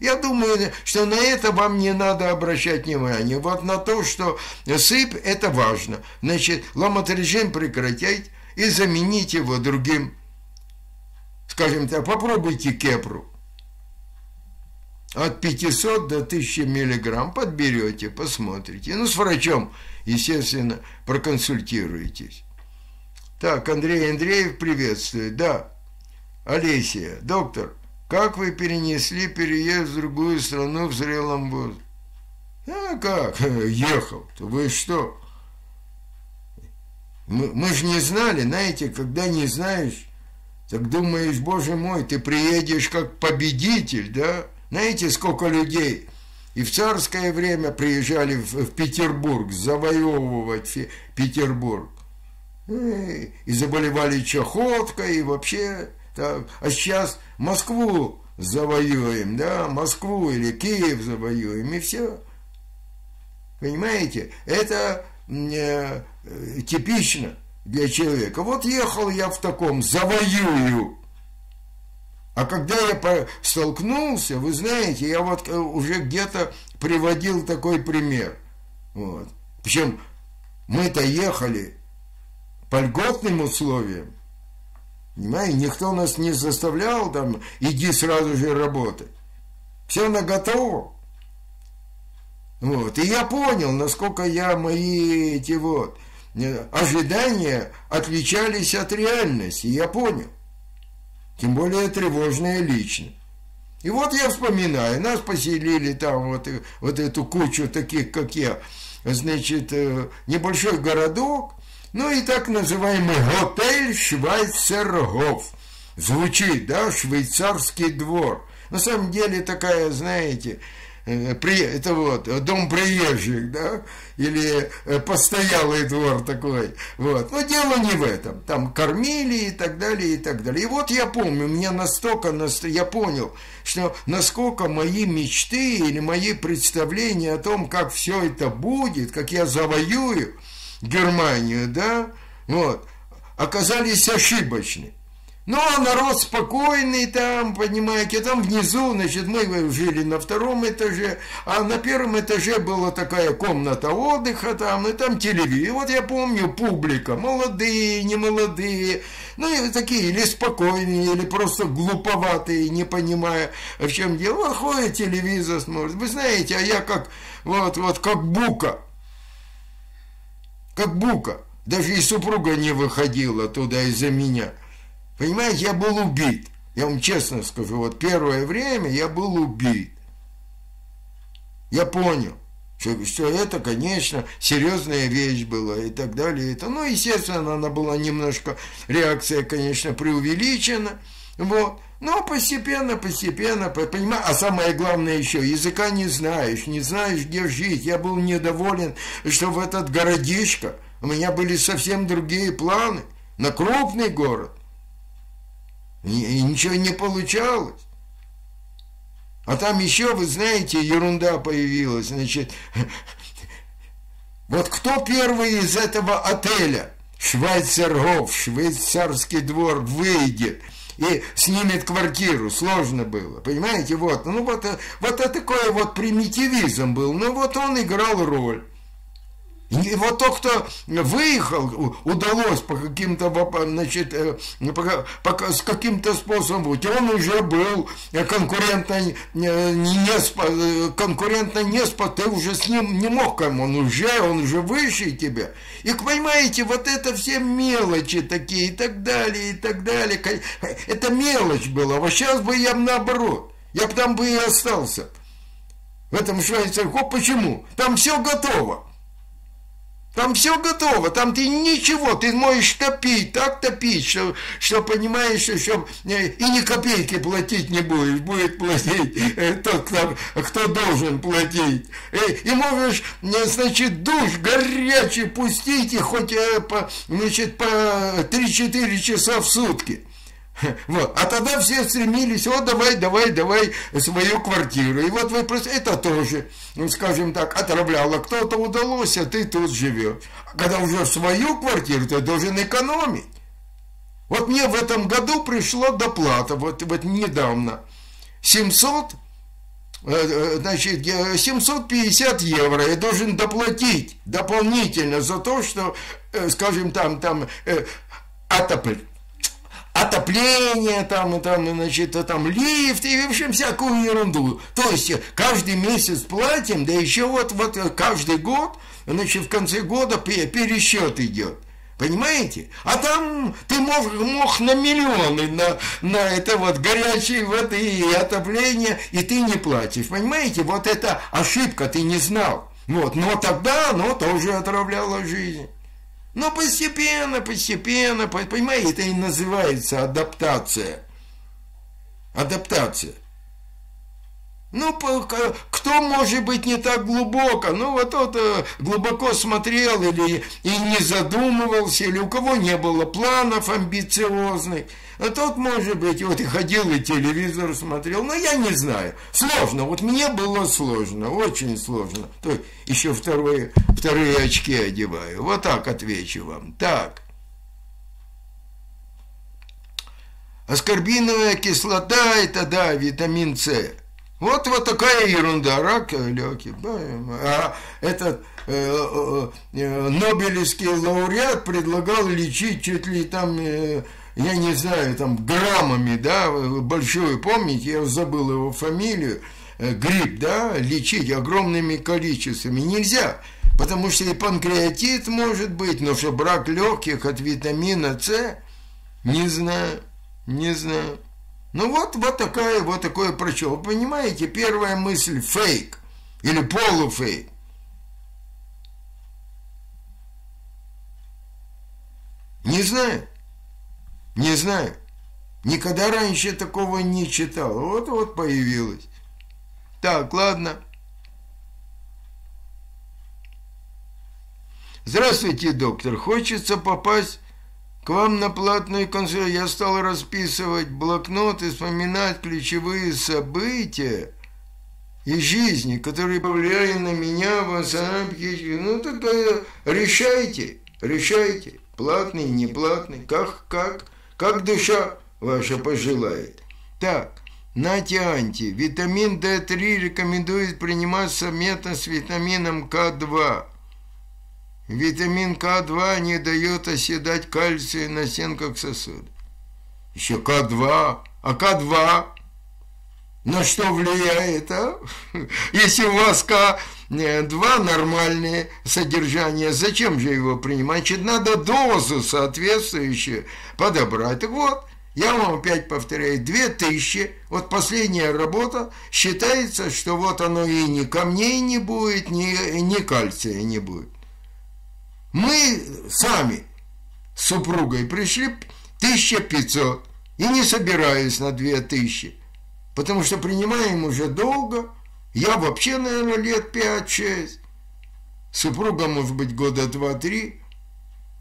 Speaker 1: Я думаю, что на это вам не надо обращать внимание. Вот на то, что сыпь, это важно. Значит, ломотрежим прекратить и заменить его другим скажем так, попробуйте кепру. От 500 до 1000 миллиграмм подберете, посмотрите. Ну, с врачом, естественно, проконсультируйтесь. Так, Андрей Андреев приветствует. Да, Олесия, доктор, как вы перенесли переезд в другую страну в зрелом возрасте? А как? Ехал. Вы что? Мы, мы же не знали, знаете, когда не знаешь, так думаешь, боже мой, ты приедешь как победитель, да? Знаете, сколько людей и в царское время приезжали в, в Петербург завоевывать Петербург. И заболевали чахоткой, и вообще так. А сейчас Москву завоюем, да, Москву или Киев завоюем, и все. Понимаете, это э, э, типично для человека. Вот ехал я в таком, завоюю. А когда я столкнулся, вы знаете, я вот э, уже где-то приводил такой пример. Вот. Причем мы-то ехали по льготным условиям. Понимаете, никто нас не заставлял там, иди сразу же работать. Все на готово. Вот. И я понял, насколько я мои эти вот ожидания отличались от реальности, я понял. Тем более тревожные лично. И вот я вспоминаю, нас поселили там вот, вот эту кучу таких, как я, значит, э, небольшой городок, ну и так называемый отель Швайцергоф. Звучит, да, швейцарский двор. На самом деле такая, знаете, Э, это вот дом приезжих, да, или э, постоялый двор такой, вот. Но дело не в этом, там кормили и так далее, и так далее. И вот я помню, мне настолько, я понял, что насколько мои мечты или мои представления о том, как все это будет, как я завоюю Германию, да, вот, оказались ошибочны. Ну, а народ спокойный там, понимаете, там внизу, значит, мы жили на втором этаже, а на первом этаже была такая комната отдыха там, и там телевизор. Вот я помню, публика, молодые, не молодые, ну, и такие, или спокойные, или просто глуповатые, не понимая, в чем дело. Ходит телевизор смотрит. Вы знаете, а я как, вот, вот, как бука. Как бука. Даже и супруга не выходила туда из-за меня. Понимаете, я был убит. Я вам честно скажу, вот первое время я был убит. Я понял, что, что это, конечно, серьезная вещь была и так далее. Это, ну, естественно, она была немножко, реакция, конечно, преувеличена, вот. Но постепенно, постепенно, понимаю, а самое главное еще, языка не знаешь, не знаешь, где жить. Я был недоволен, что в этот городишко у меня были совсем другие планы, на крупный город. И, ничего не получалось. А там еще, вы знаете, ерунда появилась. Значит, вот кто первый из этого отеля, Швайцергов, швейцарский двор, выйдет и снимет квартиру, сложно было, понимаете, вот, ну вот, вот это такой вот примитивизм был, ну вот он играл роль. И вот тот, кто выехал, удалось по каким-то, значит, э, по, по, с каким-то способом, он уже был конкурентно не, не, конкурентно не спа, ты уже с ним не мог, кому он уже, он уже выше тебя. И понимаете, вот это все мелочи такие и так далее, и так далее. Это мелочь была. Вот сейчас бы я наоборот, я бы там бы и остался. В этом Швейцарии. Почему? Там все готово. Там все готово, там ты ничего, ты можешь топить, так топить, что, что понимаешь, что э, и ни копейки платить не будешь, будет платить э, тот, кто, кто должен платить. Э, и можешь, значит, душ горячий пустить и хоть значит, по 3-4 часа в сутки. Вот. А тогда все стремились, вот давай, давай, давай свою квартиру. И вот вы просто, это тоже, ну, скажем так, отравляло. Кто-то удалось, а ты тут живешь. А когда уже свою квартиру, ты должен экономить. Вот мне в этом году пришла доплата, вот, вот недавно, 700, э, э, значит, 750 евро я должен доплатить дополнительно за то, что, э, скажем, там, там, отопление отопление, там, и там, значит, там лифт, и, в общем, всякую ерунду. То есть, каждый месяц платим, да еще вот, вот каждый год, значит, в конце года пересчет идет. Понимаете? А там ты мог, мог на миллионы на, на это вот горячей воды и отопление, и ты не платишь. Понимаете? Вот это ошибка, ты не знал. Вот. Но тогда оно тоже отравляло жизнь. Но постепенно, постепенно, понимаете, это и называется адаптация. Адаптация. Ну, кто может быть не так глубоко? Ну, вот тот глубоко смотрел или и не задумывался, или у кого не было планов амбициозных. А тот, может быть, вот и ходил, и телевизор смотрел. Но я не знаю. Сложно. Вот мне было сложно. Очень сложно. То еще вторые, вторые очки одеваю. Вот так отвечу вам. Так. Аскорбиновая кислота – это, да, витамин С. Вот, вот такая ерунда, рак легких. А этот э, э, э, Нобелевский лауреат предлагал лечить чуть ли там, э, я не знаю, там граммами, да, большой, помните, я забыл его фамилию, э, грипп, да, лечить огромными количествами нельзя, потому что и панкреатит может быть, но что брак легких от витамина С, не знаю, не знаю. Ну вот, вот такая, вот такое прочел. Вы понимаете, первая мысль фейк или полуфейк. Не знаю. Не знаю. Никогда раньше такого не читал. Вот-вот появилось. Так, ладно. Здравствуйте, доктор. Хочется попасть к вам на платную консультацию я стал расписывать блокноты, вспоминать ключевые события из жизни, которые повлияли на меня в основном Ну, так э, решайте, решайте, платный, не платный, как, как, как душа ваша пожелает. Так, Нате. Витамин D3 рекомендует принимать совместно с витамином К2. Витамин К2 не дает оседать кальцию на стенках сосудов. Еще К2. А К2 на что влияет, а? Если у вас К2 нормальное содержание, зачем же его принимать? Значит, надо дозу соответствующую подобрать. Так вот, я вам опять повторяю, 2000, вот последняя работа, считается, что вот оно и ни камней не будет, ни, ни кальция не будет. Мы сами с супругой пришли 1500 и не собираюсь на 2000, потому что принимаем уже долго, я вообще, наверное, лет 5-6, супруга, может быть, года 2-3,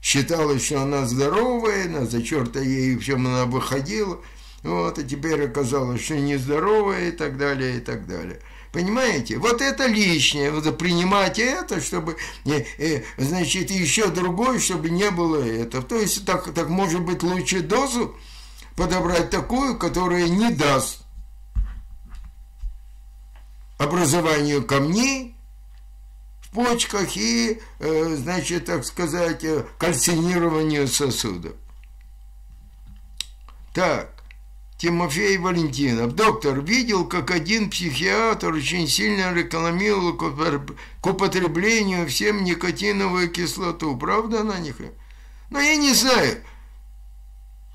Speaker 1: считала, что она здоровая, на за черта ей, в чем она выходила, вот, а теперь оказалось, что нездоровая и так далее, и так далее. Понимаете? Вот это лишнее, вот принимать это, чтобы, э, э, значит, еще другое, чтобы не было этого. То есть, так, так может быть, лучше дозу подобрать такую, которая не даст образованию камней, почках и, э, значит, так сказать, кальцинированию сосудов. Так, Тимофей Валентинов. Доктор, видел, как один психиатр очень сильно рекламировал к употреблению всем никотиновую кислоту. Правда она не Но я не знаю.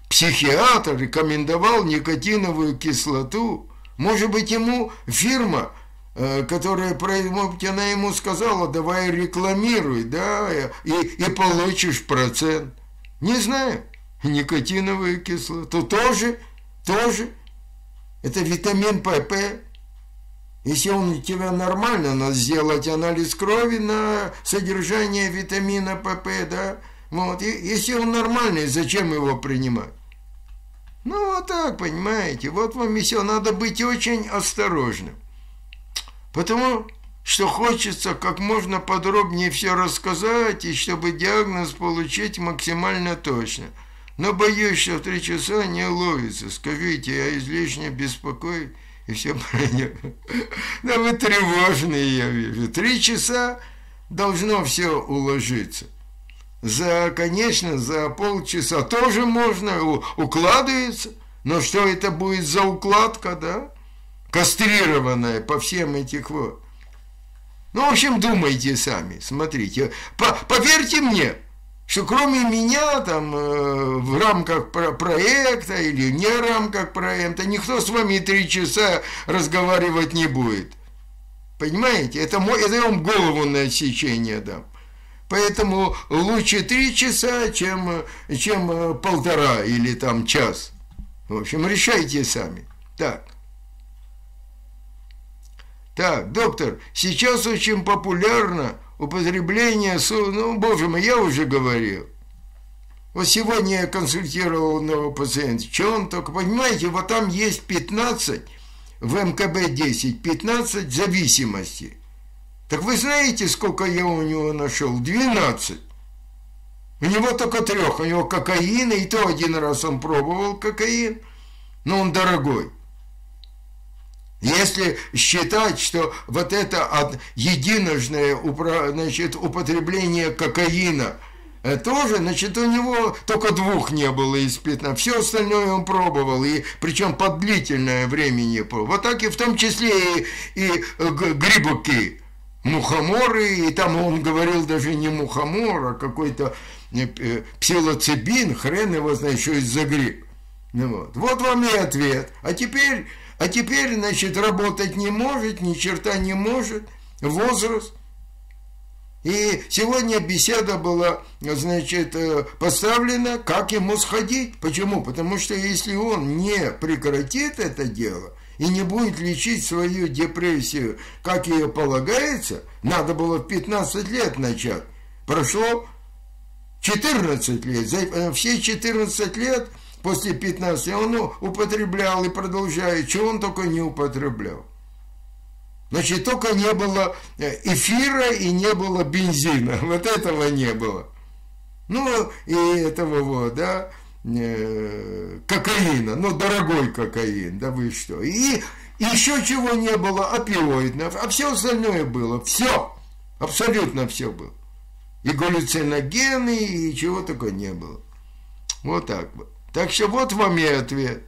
Speaker 1: Психиатр рекомендовал никотиновую кислоту. Может быть, ему фирма Э, которая, она ему сказала, давай рекламируй, да, и, и получишь процент. Не знаю, никотиновую кислоту тоже, тоже. Это витамин ПП. Если он у тебя нормально, надо сделать анализ крови на содержание витамина ПП, да. Вот, если он нормальный, зачем его принимать? Ну, вот так, понимаете, вот вам и все. Надо быть очень осторожным. Потому что хочется как можно подробнее все рассказать, и чтобы диагноз получить максимально точно. Но боюсь, что в три часа не ловится. Скажите, я излишне беспокоюсь, и все пройдет. Да вы тревожные, я вижу. Три часа должно все уложиться. За, конечно, за полчаса тоже можно, укладывается. Но что это будет за укладка, да? кастрированная по всем этих вот. Ну, в общем, думайте сами, смотрите. По поверьте мне, что кроме меня там э, в рамках про проекта или не в рамках проекта никто с вами три часа разговаривать не будет. Понимаете? Это, мой, это я вам голову на отсечение дам. Поэтому лучше три часа, чем, чем э, полтора или там час. В общем, решайте сами. Так. Так, доктор, сейчас очень популярно употребление, ну, боже мой, я уже говорил. Вот сегодня я консультировал одного пациента. Что он только, понимаете, вот там есть 15, в МКБ-10, 15 зависимостей. Так вы знаете, сколько я у него нашел? 12. У него только трех. У него кокаин, и то один раз он пробовал кокаин, но он дорогой. Если считать, что вот это единожное значит, употребление кокаина э, тоже, значит, у него только двух не было из 15. Все остальное он пробовал, и причем под длительное время. Вот так и в том числе и, и э, грибуки, мухоморы, и там он говорил даже не мухомор, а какой-то э, псилоцибин, хрен его знает, что из-за гриб. Ну вот. вот вам и ответ. А теперь а теперь, значит, работать не может, ни черта не может, возраст. И сегодня беседа была, значит, э, поставлена, как ему сходить. Почему? Потому что если он не прекратит это дело и не будет лечить свою депрессию, как ее полагается, надо было в 15 лет начать. Прошло 14 лет. За э, все 14 лет после 15, он употреблял и продолжает, чего он только не употреблял. Значит, только не было э, эфира и не было бензина. Вот этого не было. Ну, и этого вот, да, э, кокаина, ну, дорогой кокаин, да вы что. И еще чего не было, опиоидов, а все остальное было, все, абсолютно все было. И галлюциногены, и чего только не было. Вот так вот. Так что вот вам и ответ.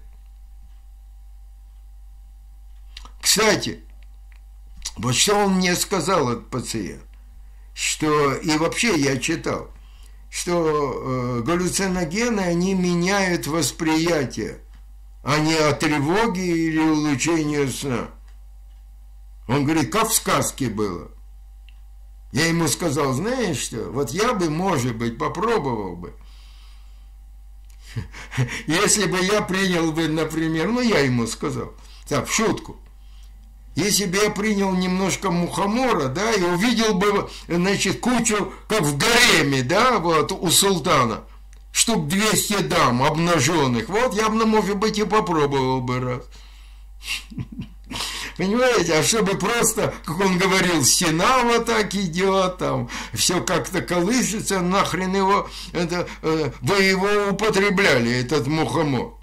Speaker 1: Кстати, вот что он мне сказал, этот пациент, что и вообще я читал, что э, галлюциногены, они меняют восприятие, а не от тревоги или улучшения сна. Он говорит, как в сказке было. Я ему сказал, знаешь что, вот я бы, может быть, попробовал бы. Если бы я принял бы, например, ну я ему сказал, так, в шутку, если бы я принял немножко мухомора, да, и увидел бы, значит, кучу, как в гареме, да, вот у султана, штук 200 дам обнаженных, вот я бы, может быть, и попробовал бы раз. Понимаете, а чтобы просто, как он говорил, стена вот так идет, там, все как-то колышется, нахрен его, это, э, вы его употребляли, этот мухомор.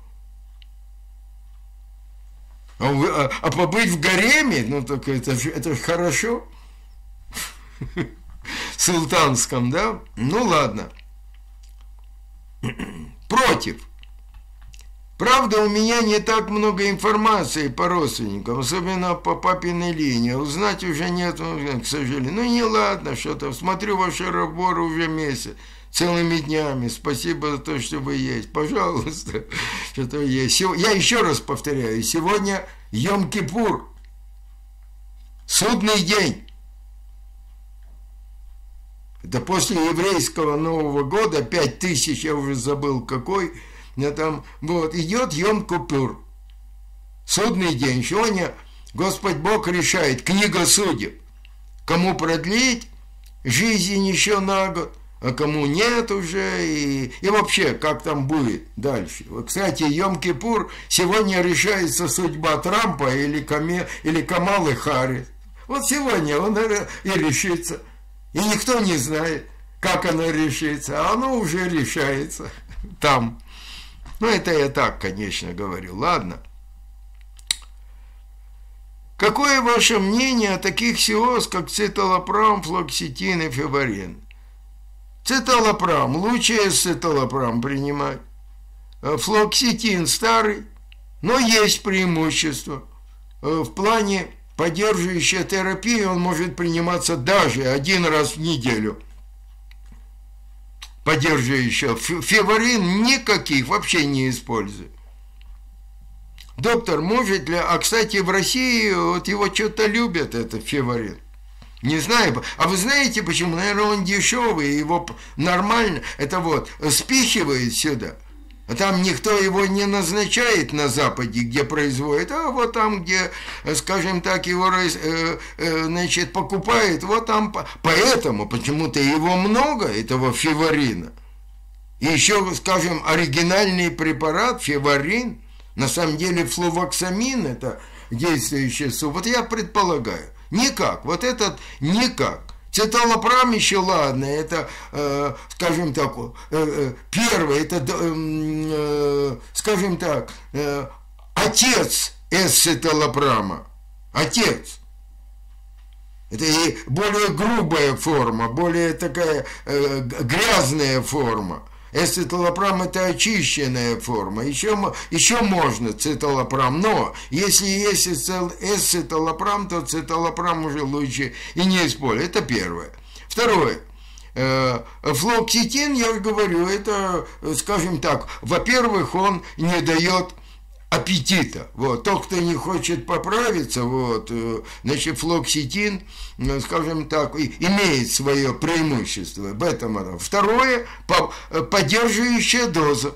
Speaker 1: А, а, а побыть в гареме, ну так это, это хорошо. Султанском, да? Ну ладно. Против. Правда, у меня не так много информации по родственникам, особенно по папиной линии. Узнать уже нет, к сожалению. Ну не ладно, что-то. Смотрю ваши разборы уже месяц целыми днями. Спасибо за то, что вы есть. Пожалуйста, что-то есть. Я еще раз повторяю, сегодня Йом-Кипур, судный день. Это после еврейского Нового года, пять тысяч, я уже забыл какой, там, вот, идет Йом-Кипур, судный день. Сегодня Господь Бог решает, книга судеб, кому продлить жизнь еще на год, а кому нет уже, и, и вообще, как там будет дальше. Вот, кстати, Йом-Кипур сегодня решается судьба Трампа или, Каме, или Камалы Харрис. Вот сегодня он и решится. И никто не знает, как оно решится, а оно уже решается там. Ну, это я так, конечно, говорю. Ладно. Какое ваше мнение о таких СИОС, как циталопром, флоксетин и фибарин? Циталопрам, лучше циталопрам принимать. Э, флоксетин старый, но есть преимущество. Э, в плане поддерживающей терапии он может приниматься даже один раз в неделю. Поддерживающая. Феварин никаких вообще не использую. Доктор, может ли... А, кстати, в России вот его что-то любят, это феварин. Не знаю. А вы знаете почему? Наверное, он дешевый, его нормально, это вот, спихивает сюда. А там никто его не назначает на Западе, где производит, а вот там, где, скажем так, его э, э, значит, покупает, вот там. Поэтому почему-то его много, этого фиварина. И еще, скажем, оригинальный препарат, фиварин, на самом деле флувоксамин, это действующий суп. Вот я предполагаю, Никак. Вот этот никак. Циталопрам еще ладно, это, э, скажем так, э, э, первый, это, э, скажем так, э, отец эсциталопрама. Отец. Это и более грубая форма, более такая э, грязная форма. Эцеталопрам – это очищенная форма. Еще, еще можно циталопрам, но если есть эцеталопрам, то циталопрам уже лучше и не использовать. Это первое. Второе. Э, флоксетин, я говорю, это, скажем так, во-первых, он не дает аппетита. Вот. Тот, кто не хочет поправиться, вот, э, значит, флоксетин, э, скажем так, имеет свое преимущество. В этом оно. Второе, э, поддерживающая доза.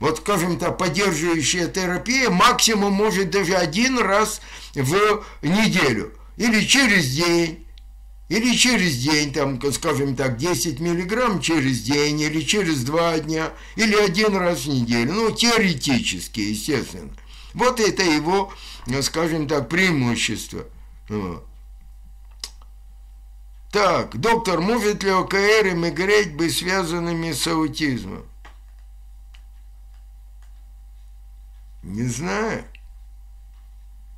Speaker 1: Вот, скажем так, поддерживающая терапия максимум может даже один раз в неделю или через день или через день, там, скажем так, 10 миллиграмм через день, или через два дня, или один раз в неделю. Ну, теоретически, естественно. Вот это его, скажем так, преимущество. Так, доктор, может ли ОКР и МИГРЕТь быть связанными с аутизмом? Не знаю.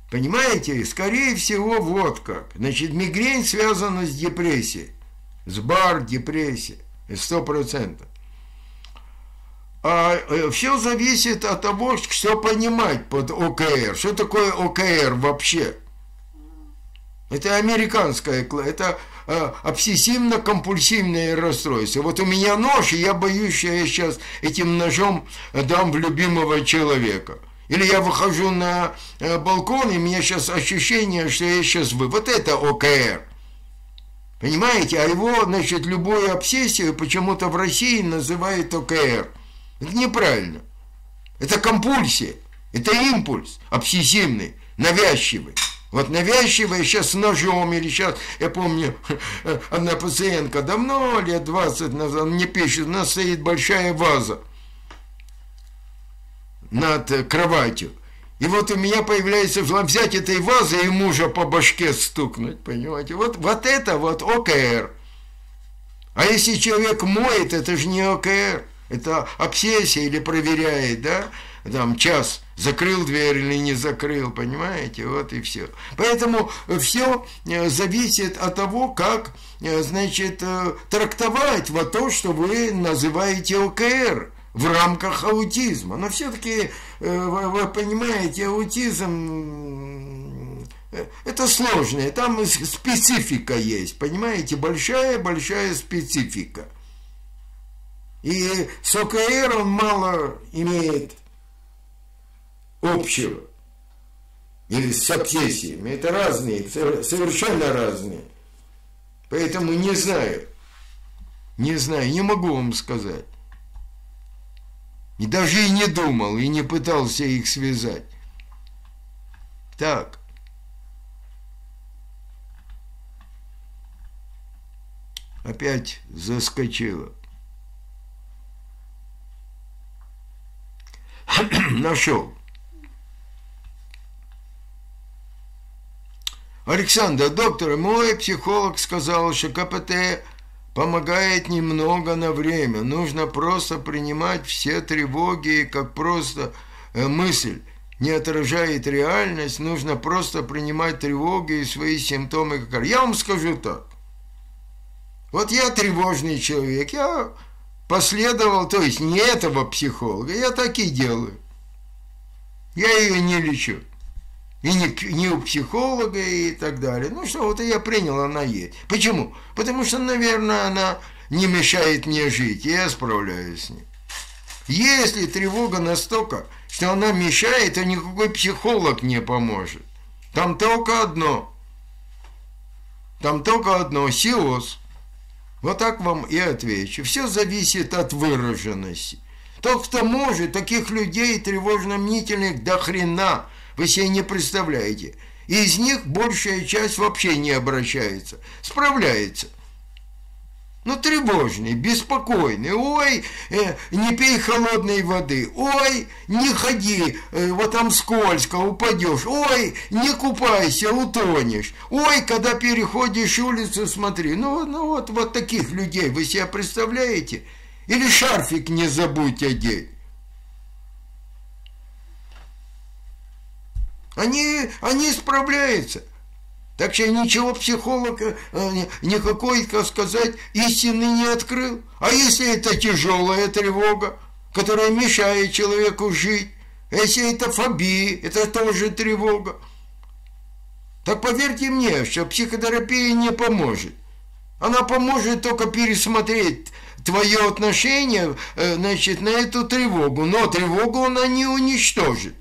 Speaker 1: Понимаете, скорее всего, вот как. Значит, мигрень связана с депрессией. С бар, депрессия. Сто процентов. А э, все зависит от того, что понимать под ОКР. Что такое ОКР вообще? Это американская, это э, обсессивно-компульсивное расстройство. Вот у меня нож, и я боюсь, что я сейчас этим ножом дам в любимого человека. Или я выхожу на э, балкон, и у меня сейчас ощущение, что я сейчас вы. Вот это ОКР. Понимаете? А его, значит, любую обсессию почему-то в России называют ОКР. Это неправильно. Это компульсия. Это импульс обсессивный, навязчивый. Вот навязчивая сейчас ножом или сейчас, я помню, одна пациентка давно, лет 20 назад, мне пишет, у нас стоит большая ваза над кроватью. И вот у меня появляется желание взять этой вазы и мужа по башке стукнуть, понимаете? Вот, вот это вот ОКР. А если человек моет, это же не ОКР, это обсессия или проверяет, да? Там час закрыл дверь или не закрыл, понимаете? Вот и все. Поэтому все э, зависит от того, как, э, значит, э, трактовать вот то, что вы называете ОКР в рамках аутизма. Но все-таки, вы, вы понимаете, аутизм это сложное, там специфика есть, понимаете, большая-большая специфика. И с ОКР он мало имеет общего. Или с обсессиями. Это разные, совершенно разные. Поэтому не знаю. Не знаю, не могу вам сказать. И даже и не думал, и не пытался их связать. Так. Опять заскочила. Нашел. Александр, доктор, мой психолог сказал, что КПТ помогает немного на время. Нужно просто принимать все тревоги, как просто э, мысль не отражает реальность. Нужно просто принимать тревоги и свои симптомы. Как... Я вам скажу так. Вот я тревожный человек, я последовал, то есть не этого психолога, я так и делаю. Я ее не лечу и не, не у психолога и так далее. Ну что, вот я принял, она есть. Почему? Потому что, наверное, она не мешает мне жить, и я справляюсь с ней. Если тревога настолько, что она мешает, то никакой психолог не поможет. Там только одно. Там только одно – сиоз. Вот так вам и отвечу. Все зависит от выраженности. Тот, кто может, таких людей тревожно-мнительных до хрена – вы себе не представляете. И из них большая часть вообще не обращается. Справляется. Ну, тревожный, беспокойный. Ой, э, не пей холодной воды. Ой, не ходи, э, вот там скользко, упадешь. Ой, не купайся, утонешь. Ой, когда переходишь улицу, смотри. Ну, ну вот, вот таких людей вы себе представляете? Или шарфик не забудь одеть. Они, они справляются. Так что ничего психолог э, никакой, как сказать, истины не открыл. А если это тяжелая тревога, которая мешает человеку жить, если это фобия, это тоже тревога. Так поверьте мне, что психотерапия не поможет. Она поможет только пересмотреть твое отношение э, значит, на эту тревогу, но тревогу она не уничтожит.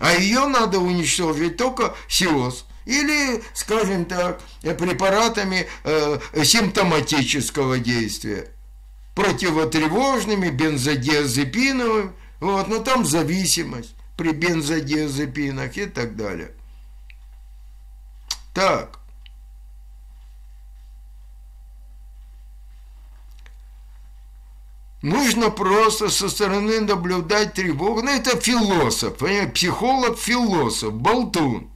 Speaker 1: А ее надо уничтожить только СИОС. Или, скажем так, препаратами э, симптоматического действия. Противотревожными, бензодиазепиновыми. Вот, но там зависимость при бензодиазепинах и так далее. Так. Нужно просто со стороны наблюдать тревогу. Ну, это философ, понимаете? психолог, философ, болтун.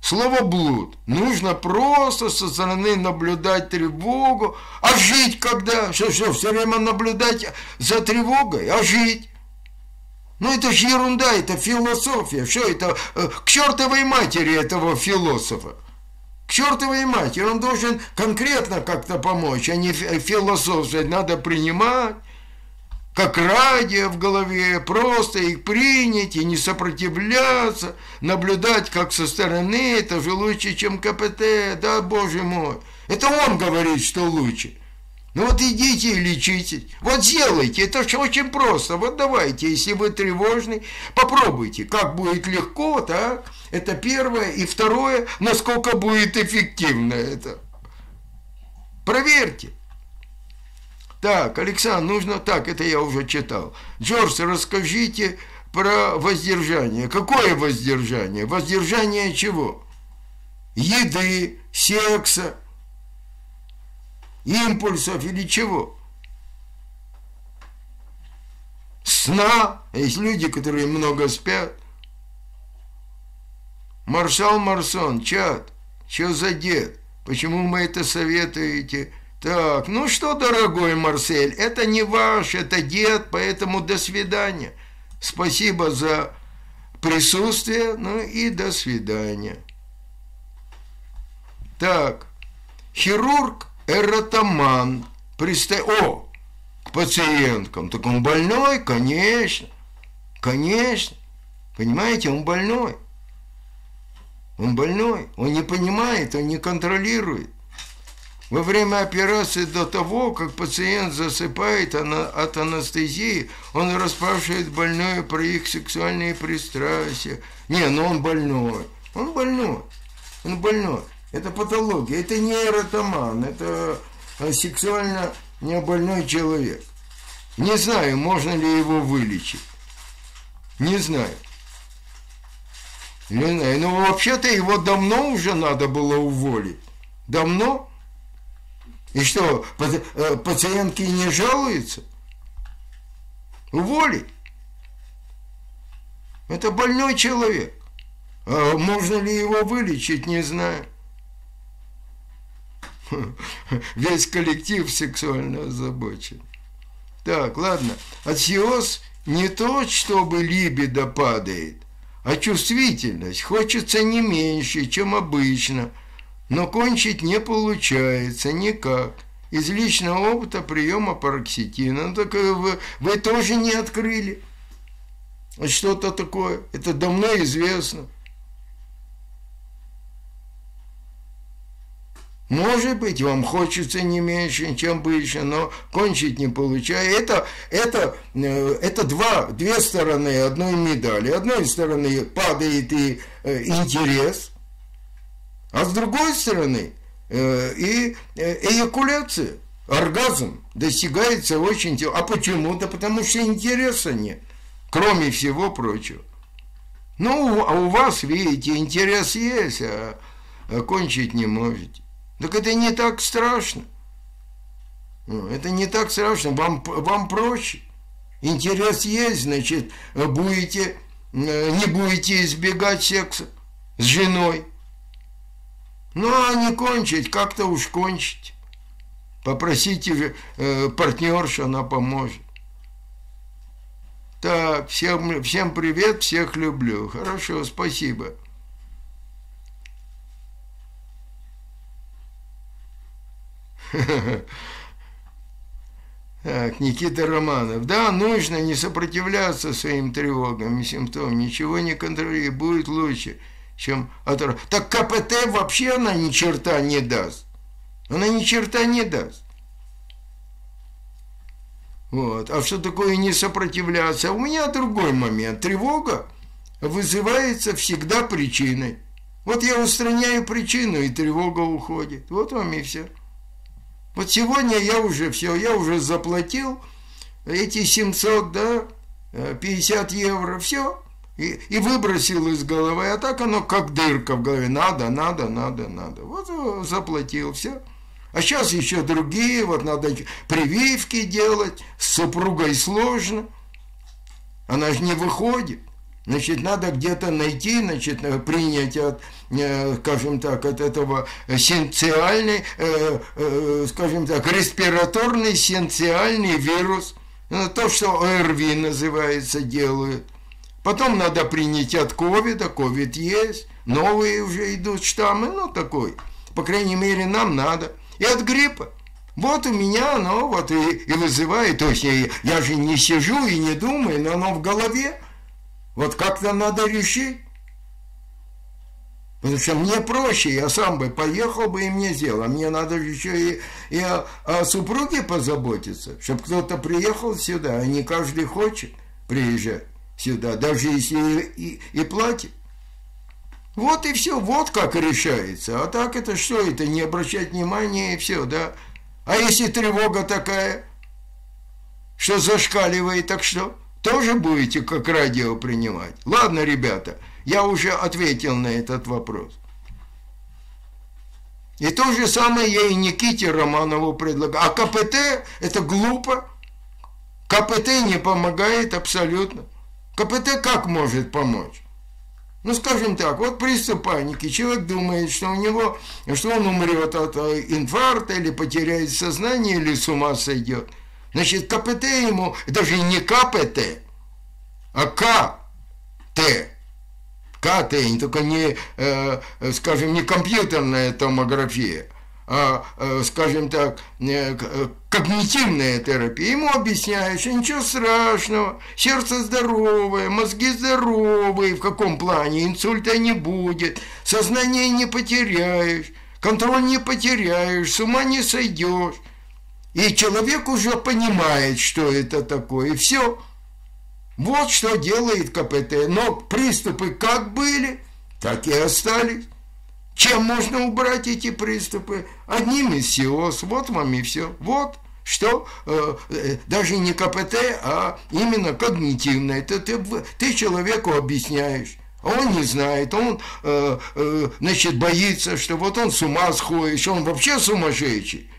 Speaker 1: Слово блуд. Нужно просто со стороны наблюдать тревогу. А жить когда? Что, что, все время наблюдать за тревогой? А жить? Ну, это же ерунда, это философия. Что это? Э, к чертовой матери этого философа чертовой матери, он должен конкретно как-то помочь, а не философствовать, надо принимать. как радио в голове, просто их принять и не сопротивляться, наблюдать как со стороны, это же лучше, чем КПТ, да, боже мой. Это он говорит, что лучше. Ну вот идите и лечитесь. Вот сделайте, это же очень просто. Вот давайте, если вы тревожный, попробуйте, как будет легко, так? Это первое. И второе, насколько будет эффективно это. Проверьте. Так, Александр, нужно... Так, это я уже читал. Джордж, расскажите про воздержание. Какое воздержание? Воздержание чего? Еды, секса, импульсов или чего? Сна. Есть люди, которые много спят. Маршал Марсон, чат, что за дед? Почему мы это советуете? Так, ну что, дорогой Марсель, это не ваш, это дед, поэтому до свидания. Спасибо за присутствие, ну и до свидания. Так, хирург эротоман пристает... О, к пациенткам. Так он больной? Конечно. Конечно. Понимаете, он больной. Он больной. Он не понимает, он не контролирует. Во время операции до того, как пациент засыпает от анестезии, он расспрашивает больную про их сексуальные пристрастия. Не, ну он больной. Он больной. Он больной. Это патология. Это не эротоман. Это сексуально не больной человек. Не знаю, можно ли его вылечить. Не знаю. Не знаю. Но вообще-то его давно уже надо было уволить. Давно. И что, э, пациентки не жалуются? Уволить. Это больной человек. А можно ли его вылечить, не знаю. Весь коллектив сексуально озабочен. Так, ладно. Отсиоз не то, чтобы либидо падает, а чувствительность хочется не меньше, чем обычно – но кончить не получается никак. Из личного опыта приема пароксетина. Ну, так э, вы, вы тоже не открыли что-то такое. Это давно известно. Может быть, вам хочется не меньше, чем обычно, но кончить не получается. Это, это, э, это два, две стороны одной медали. Одной стороны падает и э, интерес, а с другой стороны, э, и эякуляция, оргазм достигается очень... А почему? Да потому что интереса нет, кроме всего прочего. Ну, а у вас, видите, интерес есть, а, а кончить не можете. Так это не так страшно. Ну, это не так страшно, вам, вам проще. Интерес есть, значит, будете, э, не будете избегать секса с женой. Ну, а не кончить, как-то уж кончить. Попросите э, партнершу, она поможет. Так, всем, всем привет, всех люблю. Хорошо, спасибо. Так, Никита Романов. Да, нужно не сопротивляться своим тревогам и симптомам. Ничего не контролируй, будет лучше чем оторвать. Так КПТ вообще она ни черта не даст. Она ни черта не даст. Вот. А что такое не сопротивляться? У меня другой момент. Тревога вызывается всегда причиной. Вот я устраняю причину, и тревога уходит. Вот вам и все. Вот сегодня я уже все, я уже заплатил эти 700, да, 50 евро, все и, и выбросил из головы, а так оно как дырка в голове, надо, надо, надо, надо. Вот э, заплатил, все. А сейчас еще другие, вот надо прививки делать, с супругой сложно, она же не выходит. Значит, надо где-то найти, значит, э, принять от, э, скажем так, от этого сенциальный, скажем так, респираторный сенциальный вирус. То, что ОРВИ называется, делают. Потом надо принять от ковида, ковид есть, новые уже идут штаммы, ну такой. По крайней мере, нам надо. И от гриппа. Вот у меня оно вот и, и вызывает, то есть я, я же не сижу и не думаю, но оно в голове. Вот как-то надо решить. Потому что мне проще, я сам бы поехал бы и мне сделал. А мне надо еще и, и о, о супруге позаботиться, чтобы кто-то приехал сюда, а не каждый хочет приезжать сюда, даже если и, и, и платит. Вот и все, вот как решается. А так это что это, не обращать внимания и все, да? А если тревога такая, что зашкаливает, так что? Тоже будете как радио принимать? Ладно, ребята, я уже ответил на этот вопрос. И то же самое я и Никите Романову предлагаю. А КПТ – это глупо. КПТ не помогает абсолютно. КПТ как может помочь? Ну, скажем так, вот приступ паники, человек думает, что у него, что он умрет от инфаркта или потеряет сознание, или с ума сойдет. Значит, КПТ ему, даже не КПТ, а КТ. КТ, не только не, э, скажем, не компьютерная томография, а, э, скажем так, э, когнитивная терапия. Ему объясняешь, ничего страшного, сердце здоровое, мозги здоровые, в каком плане, инсульта не будет, сознание не потеряешь, контроль не потеряешь, с ума не сойдешь. И человек уже понимает, что это такое, и все – вот что делает КПТ. Но приступы как были, так и остались. Чем можно убрать эти приступы? Одним из СИОС. Вот вам и все. Вот что э, э, даже не КПТ, а именно когнитивное. Это ты, ты человеку объясняешь. А он не знает, он, э, э, значит, боится, что вот он с ума сходит, что он вообще сумасшедший.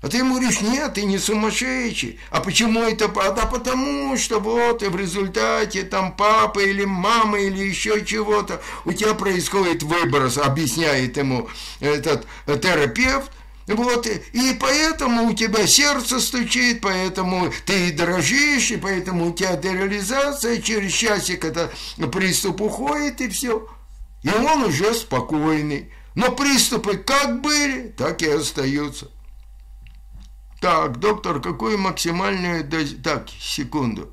Speaker 1: А ты ему говоришь, нет, ты не сумасшедший. А почему это? А да потому что вот и в результате там папа или мама или еще чего-то у тебя происходит выброс, объясняет ему этот терапевт. Вот, и поэтому у тебя сердце стучит, поэтому ты дрожишь, и поэтому у тебя дереализация, через часик это приступ уходит, и все. И он уже спокойный. Но приступы как были, так и остаются. Так, доктор, какую максимальную доз... Так, секунду.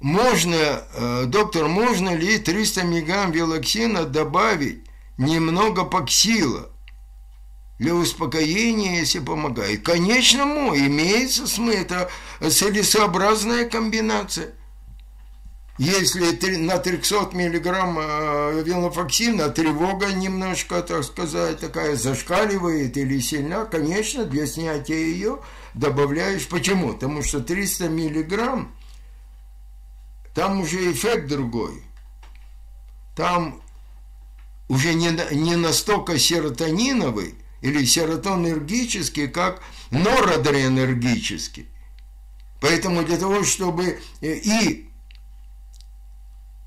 Speaker 1: Можно, э, доктор, можно ли 300 мг велоксина добавить немного поксила для успокоения, если помогает? Конечно, мой, имеется смысл, это целесообразная комбинация. Если на 300 миллиграмм э, вилнофоксина тревога немножко, так сказать, такая зашкаливает или сильна, конечно, для снятия ее добавляешь. Почему? Потому что 300 миллиграмм, там уже эффект другой. Там уже не, не настолько серотониновый или серотонергический, как норадренергический. Поэтому для того, чтобы э, и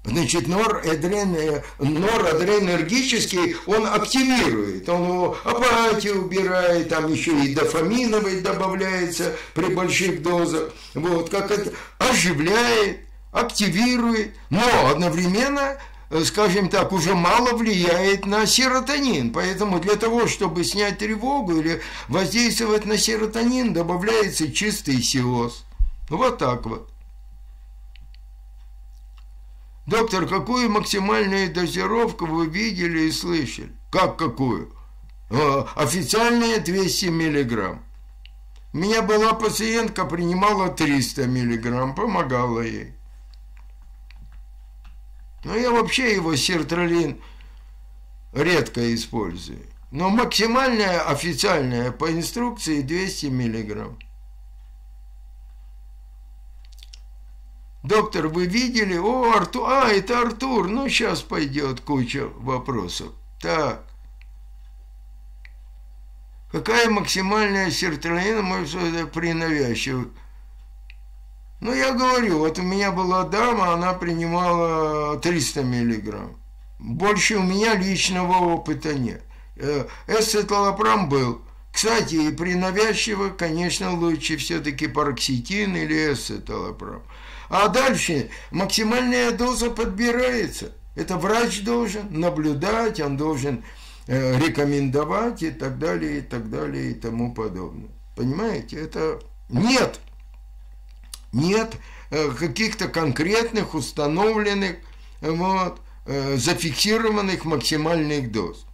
Speaker 1: Значит, норадрен, э, норадренергический, он активирует, он апатию убирает, там еще и дофаминовый добавляется при больших дозах, вот, как это оживляет, активирует, но одновременно э, скажем так, уже мало влияет на серотонин. Поэтому для того, чтобы снять тревогу или воздействовать на серотонин, добавляется чистый сиоз. Вот так вот. Доктор, какую максимальную дозировку вы видели и слышали? Как какую? Э, официальная 200 миллиграмм. У меня была пациентка, принимала 300 миллиграмм, помогала ей. Но я вообще его сертралин редко использую. Но максимальная официальная по инструкции 200 миллиграмм. Доктор, вы видели? О, Артур, а, это Артур. Ну, сейчас пойдет куча вопросов. Так. Какая максимальная серотонина может при навязчивых? Ну, я говорю, вот у меня была дама, она принимала 300 миллиграмм. Больше у меня личного опыта нет. Э, эсцеталопрам был. Кстати, и при навязчивых, конечно, лучше все-таки пароксетин или эсцеталопрам. А дальше максимальная доза подбирается. Это врач должен наблюдать, он должен э, рекомендовать и так далее, и так далее, и тому подобное. Понимаете, это нет, нет э, каких-то конкретных, установленных, вот, зафиксированных максимальных доз.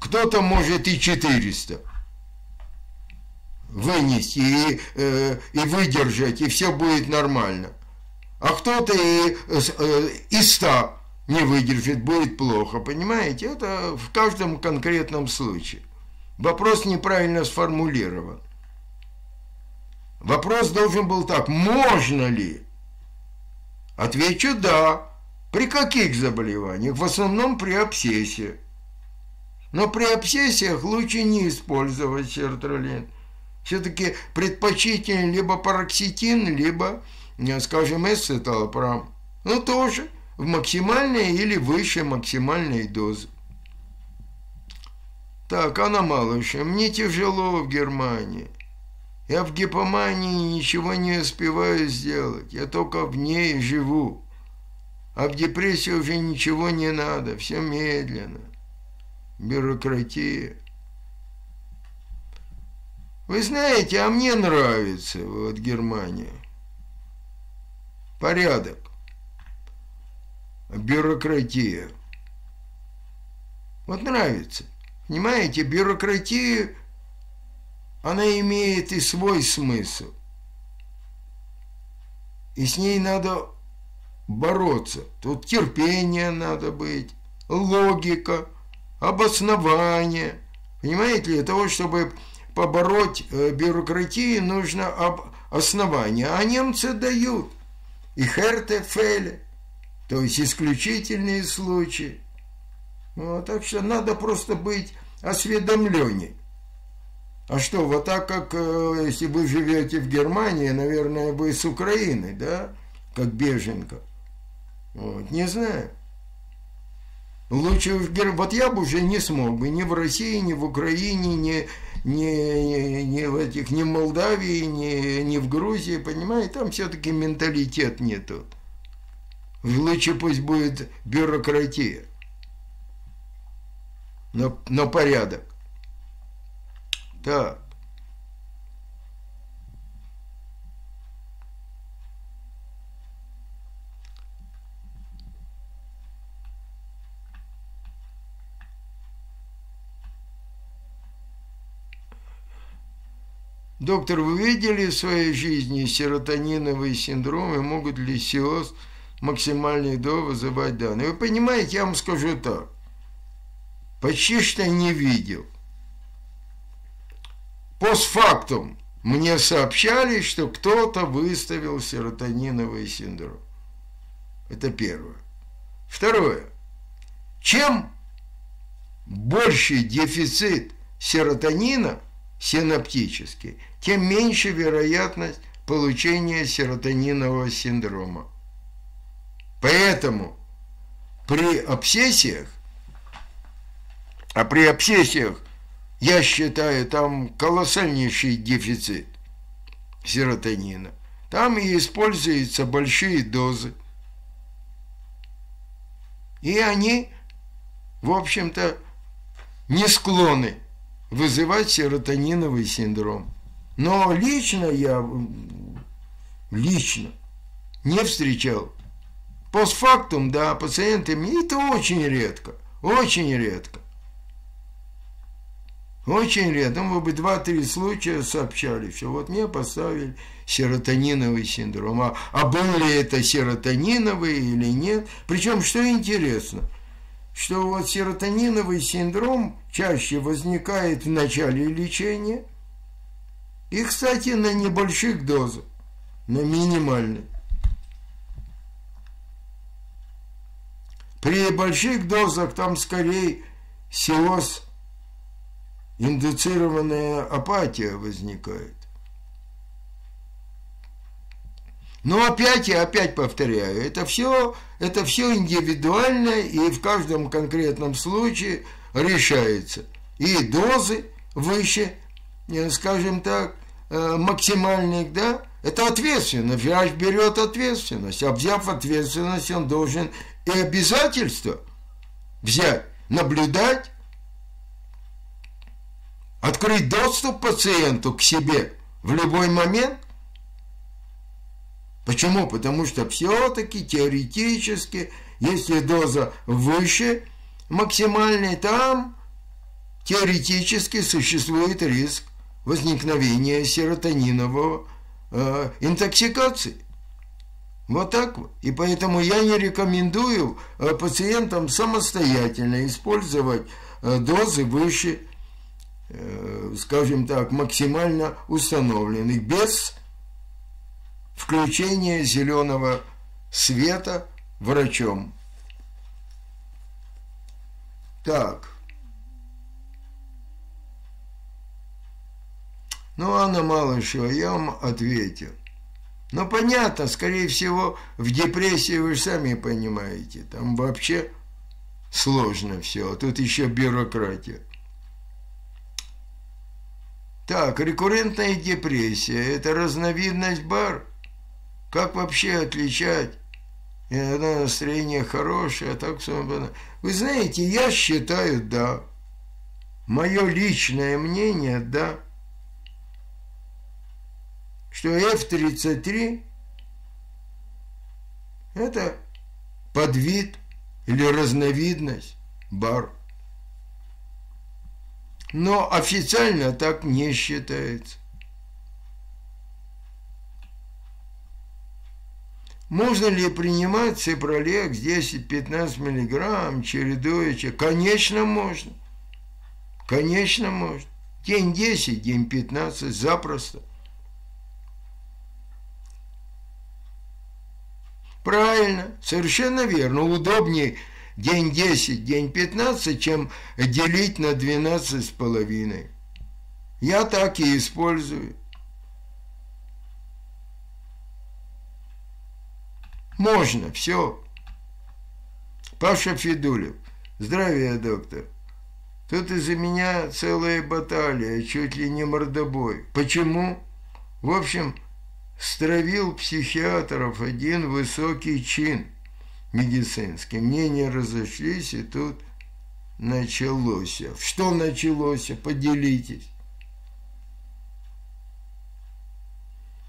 Speaker 1: Кто-то может и 400 вынести и, э, и выдержать, и все будет нормально. А кто-то и, э, и 100 не выдержит, будет плохо, понимаете? Это в каждом конкретном случае. Вопрос неправильно сформулирован. Вопрос должен был так, можно ли? Отвечу «да». При каких заболеваниях? В основном при абсцессе. Но при абсцессиях лучше не использовать сертралин. Все-таки предпочтительнее либо пароксетин, либо, э, скажем, эсцеталопром. Ну, тоже в максимальной или выше максимальной дозы. Так, Анна Малыша, мне тяжело в Германии. Я в гипомании ничего не успеваю сделать. Я только в ней живу. А в депрессии уже ничего не надо. Все медленно. Бюрократия. Вы знаете, а мне нравится вот Германия. Порядок бюрократия. Вот нравится. Понимаете, бюрократия, она имеет и свой смысл. И с ней надо бороться. Тут терпение надо быть, логика, обоснование. Понимаете, для того, чтобы побороть э, бюрократию, нужно об основание. А немцы дают. И Херте Феле то есть исключительные случаи. Ну, так что надо просто быть осведомленнее. А что, вот так как, э, если вы живете в Германии, наверное, вы с Украины, да, как беженка? Вот, не знаю. Лучше в Германии, вот я бы уже не смог бы ни в России, ни в Украине, ни, ни, ни в этих, ни в Молдавии, ни, ни в Грузии, понимаете, там все-таки менталитет не тот. Лучше пусть будет бюрократия. Но, но порядок. Так. Доктор, вы видели в своей жизни серотониновый синдром и могут ли СИОС максимальных до вызывать данные. Вы понимаете, я вам скажу так. Почти что не видел. Постфактум мне сообщали, что кто-то выставил серотониновый синдром. Это первое. Второе. Чем больше дефицит серотонина синаптический, тем меньше вероятность получения серотонинового синдрома. Поэтому при обсессиях, а при обсессиях, я считаю, там колоссальнейший дефицит серотонина. Там и используются большие дозы. И они, в общем-то, не склонны вызывать серотониновый синдром. Но лично я, лично не встречал Постфактум, да, пациентами, это очень редко, очень редко. Очень редко, ну, бы два-три случая сообщали, что вот мне поставили серотониновый синдром. А, а был ли это серотониновый или нет? Причем, что интересно, что вот серотониновый синдром чаще возникает в начале лечения и, кстати, на небольших дозах, на минимальных. При больших дозах там скорее силоз, индуцированная апатия возникает. Но опять и опять повторяю, это все, это все индивидуально и в каждом конкретном случае решается. И дозы выше, э, скажем так, э, максимальных, да, это ответственность. Врач берет ответственность, а взяв ответственность, он должен и обязательство взять наблюдать, открыть доступ пациенту к себе в любой момент. Почему? Потому что все-таки теоретически, если доза выше максимальной, там теоретически существует риск возникновения серотонинового э, интоксикации. Вот так вот. И поэтому я не рекомендую э, пациентам самостоятельно использовать э, дозы выше, э, скажем так, максимально установленных, без включения зеленого света врачом. Так. Ну, Анна Малышева, я вам ответил. Ну, понятно, скорее всего, в депрессии вы же сами понимаете, там вообще сложно все, а тут еще бюрократия. Так, рекуррентная депрессия – это разновидность бар? Как вообще отличать? Иногда настроение хорошее, а так все... Вы знаете, я считаю, да. Мое личное мнение, да что F-33 это подвид или разновидность бар. Но официально так не считается. Можно ли принимать ципролекс 10-15 миллиграмм, чередуючи? Конечно, можно. Конечно, можно. День 10, день 15, запросто. Правильно, совершенно верно. Удобнее день 10, день 15, чем делить на 12 с половиной. Я так и использую. Можно, все. Паша Федулев. Здравия, доктор. Тут из-за меня целая баталия, чуть ли не мордобой. Почему? В общем, стравил психиатров один высокий чин медицинский. Мнения разошлись, и тут началось. Что началось? Поделитесь.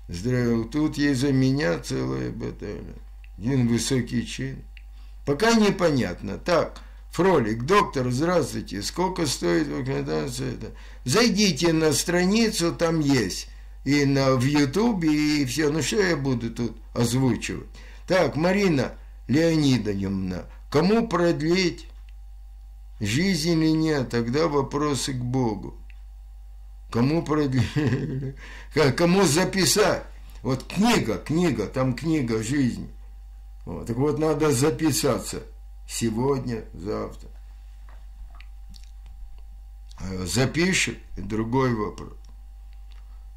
Speaker 1: Здравия, тут есть за меня целая баталия. Один высокий чин. Пока непонятно. Так, Фролик, доктор, здравствуйте. Сколько стоит вакцинация? Зайдите на страницу, там есть и на, в Ютубе, и все. Ну, что я буду тут озвучивать? Так, Марина Леонидовна, кому продлить жизнь или нет? Тогда вопросы к Богу. Кому продлить? Кому записать? Вот книга, книга, там книга жизни. Вот, так вот, надо записаться сегодня, завтра. А запишет, другой вопрос.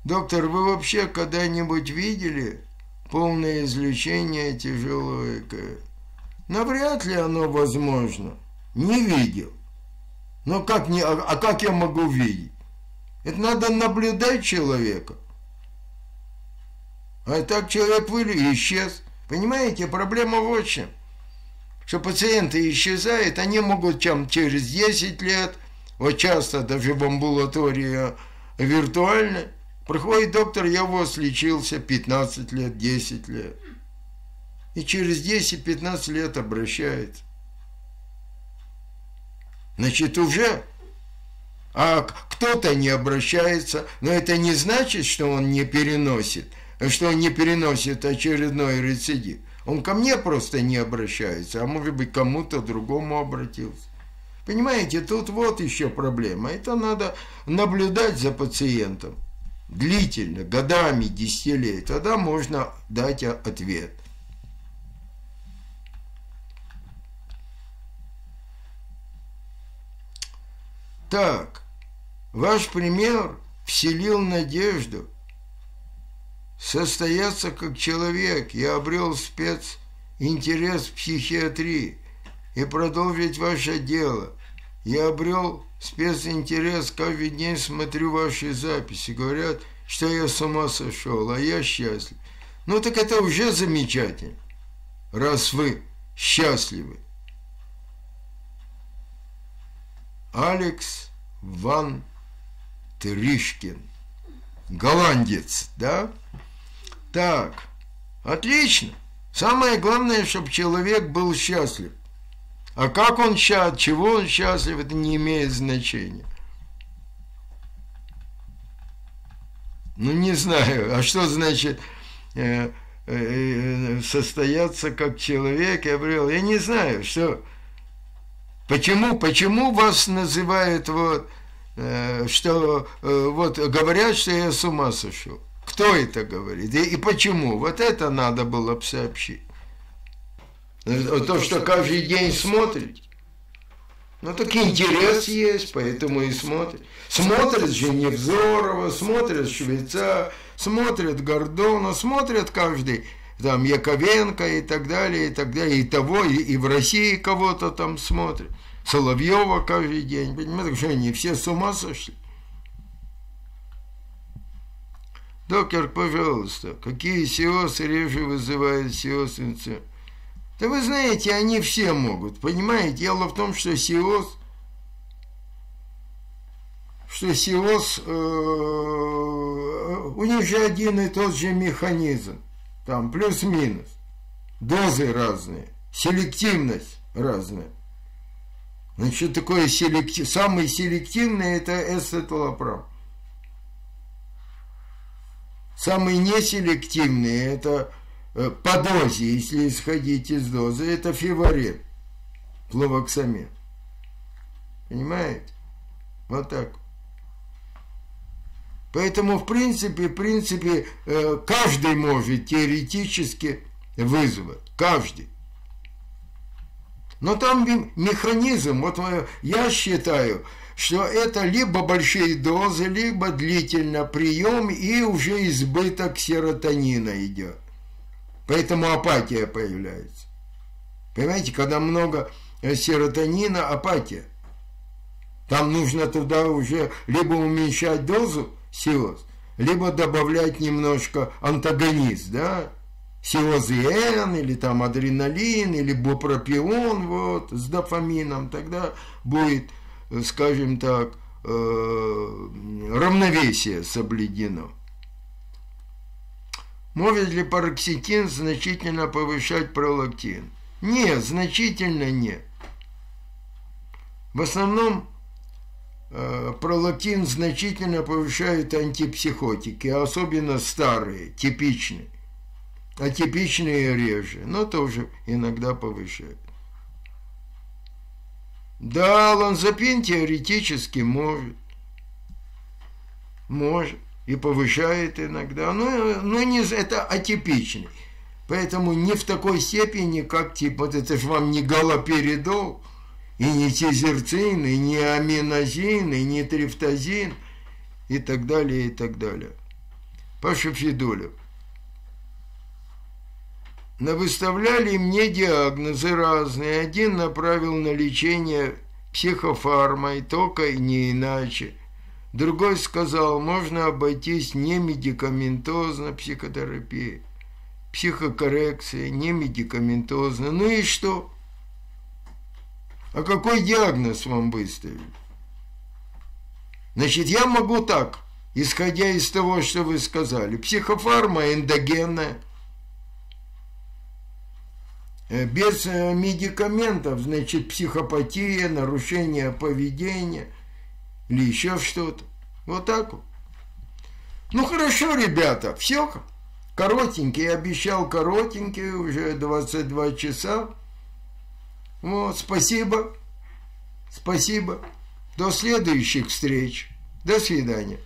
Speaker 1: Доктор, вы вообще когда-нибудь видели полное излечение тяжелого ЭК? Навряд ли оно возможно. Не видел. Но как не, а, а как я могу видеть? Это надо наблюдать человека. А так человек вылез исчез. Понимаете, проблема в чем. Что пациенты исчезают, они могут чем через 10 лет, вот часто даже в амбулатории виртуально, Приходит доктор, я у вас лечился 15 лет, 10 лет. И через 10-15 лет обращается. Значит, уже а кто-то не обращается, но это не значит, что он не переносит, что он не переносит очередной рецидив. Он ко мне просто не обращается, а может быть кому-то другому обратился. Понимаете, тут вот еще проблема. Это надо наблюдать за пациентом длительно, годами, десятилетиями, тогда можно дать ответ. Так, ваш пример вселил надежду состояться как человек. Я обрел специнтерес в психиатрии и продолжить ваше дело. Я обрел специнтерес, каждый день смотрю ваши записи, говорят, что я с ума сошел, а я счастлив. Ну так это уже замечательно, раз вы счастливы. Алекс Ван Тришкин. Голландец, да? Так, отлично. Самое главное, чтобы человек был счастлив. А как он счастлив, чего он счастлив, это не имеет значения. Ну, не знаю, а что значит э, э, э, состояться как человек? Я говорил, я не знаю, что... Почему, почему вас называют вот, э, что э, вот говорят, что я с ума сошел? Кто это говорит? И, и почему? Вот это надо было бы сообщить. То, что каждый день смотрите. Ну, так интерес есть, поэтому и смотрят. Смотрят же Невзорова, смотрят Швейца, смотрят Гордона, смотрят каждый, там, Яковенко и так далее, и так далее, и того, и, и в России кого-то там смотрят. Соловьева каждый день, понимаете, что они все с ума сошли? Доктор, пожалуйста, какие сиосы реже вызывают сиос инцидент? Да вы знаете, они все могут, понимаете? Дело в том, что СИОС, что СИОС, э, у них же один и тот же механизм, там плюс-минус, дозы разные, селективность разная. Значит, такое селектив... самый селективный это эсцеталопром. Самый неселективный это Э, по дозе, если исходить из дозы, это фиварин, фловоксамин. Понимаете? Вот так. Поэтому, в принципе, в принципе, э, каждый может теоретически вызвать. Каждый. Но там механизм, вот я считаю, что это либо большие дозы, либо длительно прием и уже избыток серотонина идет. Поэтому апатия появляется. Понимаете, когда много э, серотонина, апатия. Там нужно туда уже либо уменьшать дозу сиоз, либо добавлять немножко антагонист, да, сиозен или там адреналин или бупропион вот с дофамином, тогда будет, скажем так, э, равновесие соблюдено. Может ли пароксетин значительно повышать пролактин? Нет, значительно нет. В основном э, пролактин значительно повышает антипсихотики, особенно старые, типичные. А типичные реже, но тоже иногда повышают. Да, ланзапин теоретически может. Может и повышает иногда, но, но не, это атипичный. Поэтому не в такой степени, как типа, вот это же вам не галоперидол, и не тизерцин, и не аминозин, и не трифтазин, и так далее, и так далее. Паша Федулев. Выставляли мне диагнозы разные. Один направил на лечение психофармой, только и не иначе. Другой сказал, можно обойтись не медикаментозно психотерапией, психокоррекцией, не медикаментозно. Ну и что? А какой диагноз вам выставили? Значит, я могу так, исходя из того, что вы сказали. Психофарма эндогенная. Э, без э, медикаментов, значит, психопатия, нарушение поведения – или еще что-то. Вот так вот. Ну хорошо, ребята, все коротенький, я обещал коротенький, уже 22 часа. Вот, спасибо, спасибо. До следующих встреч. До свидания.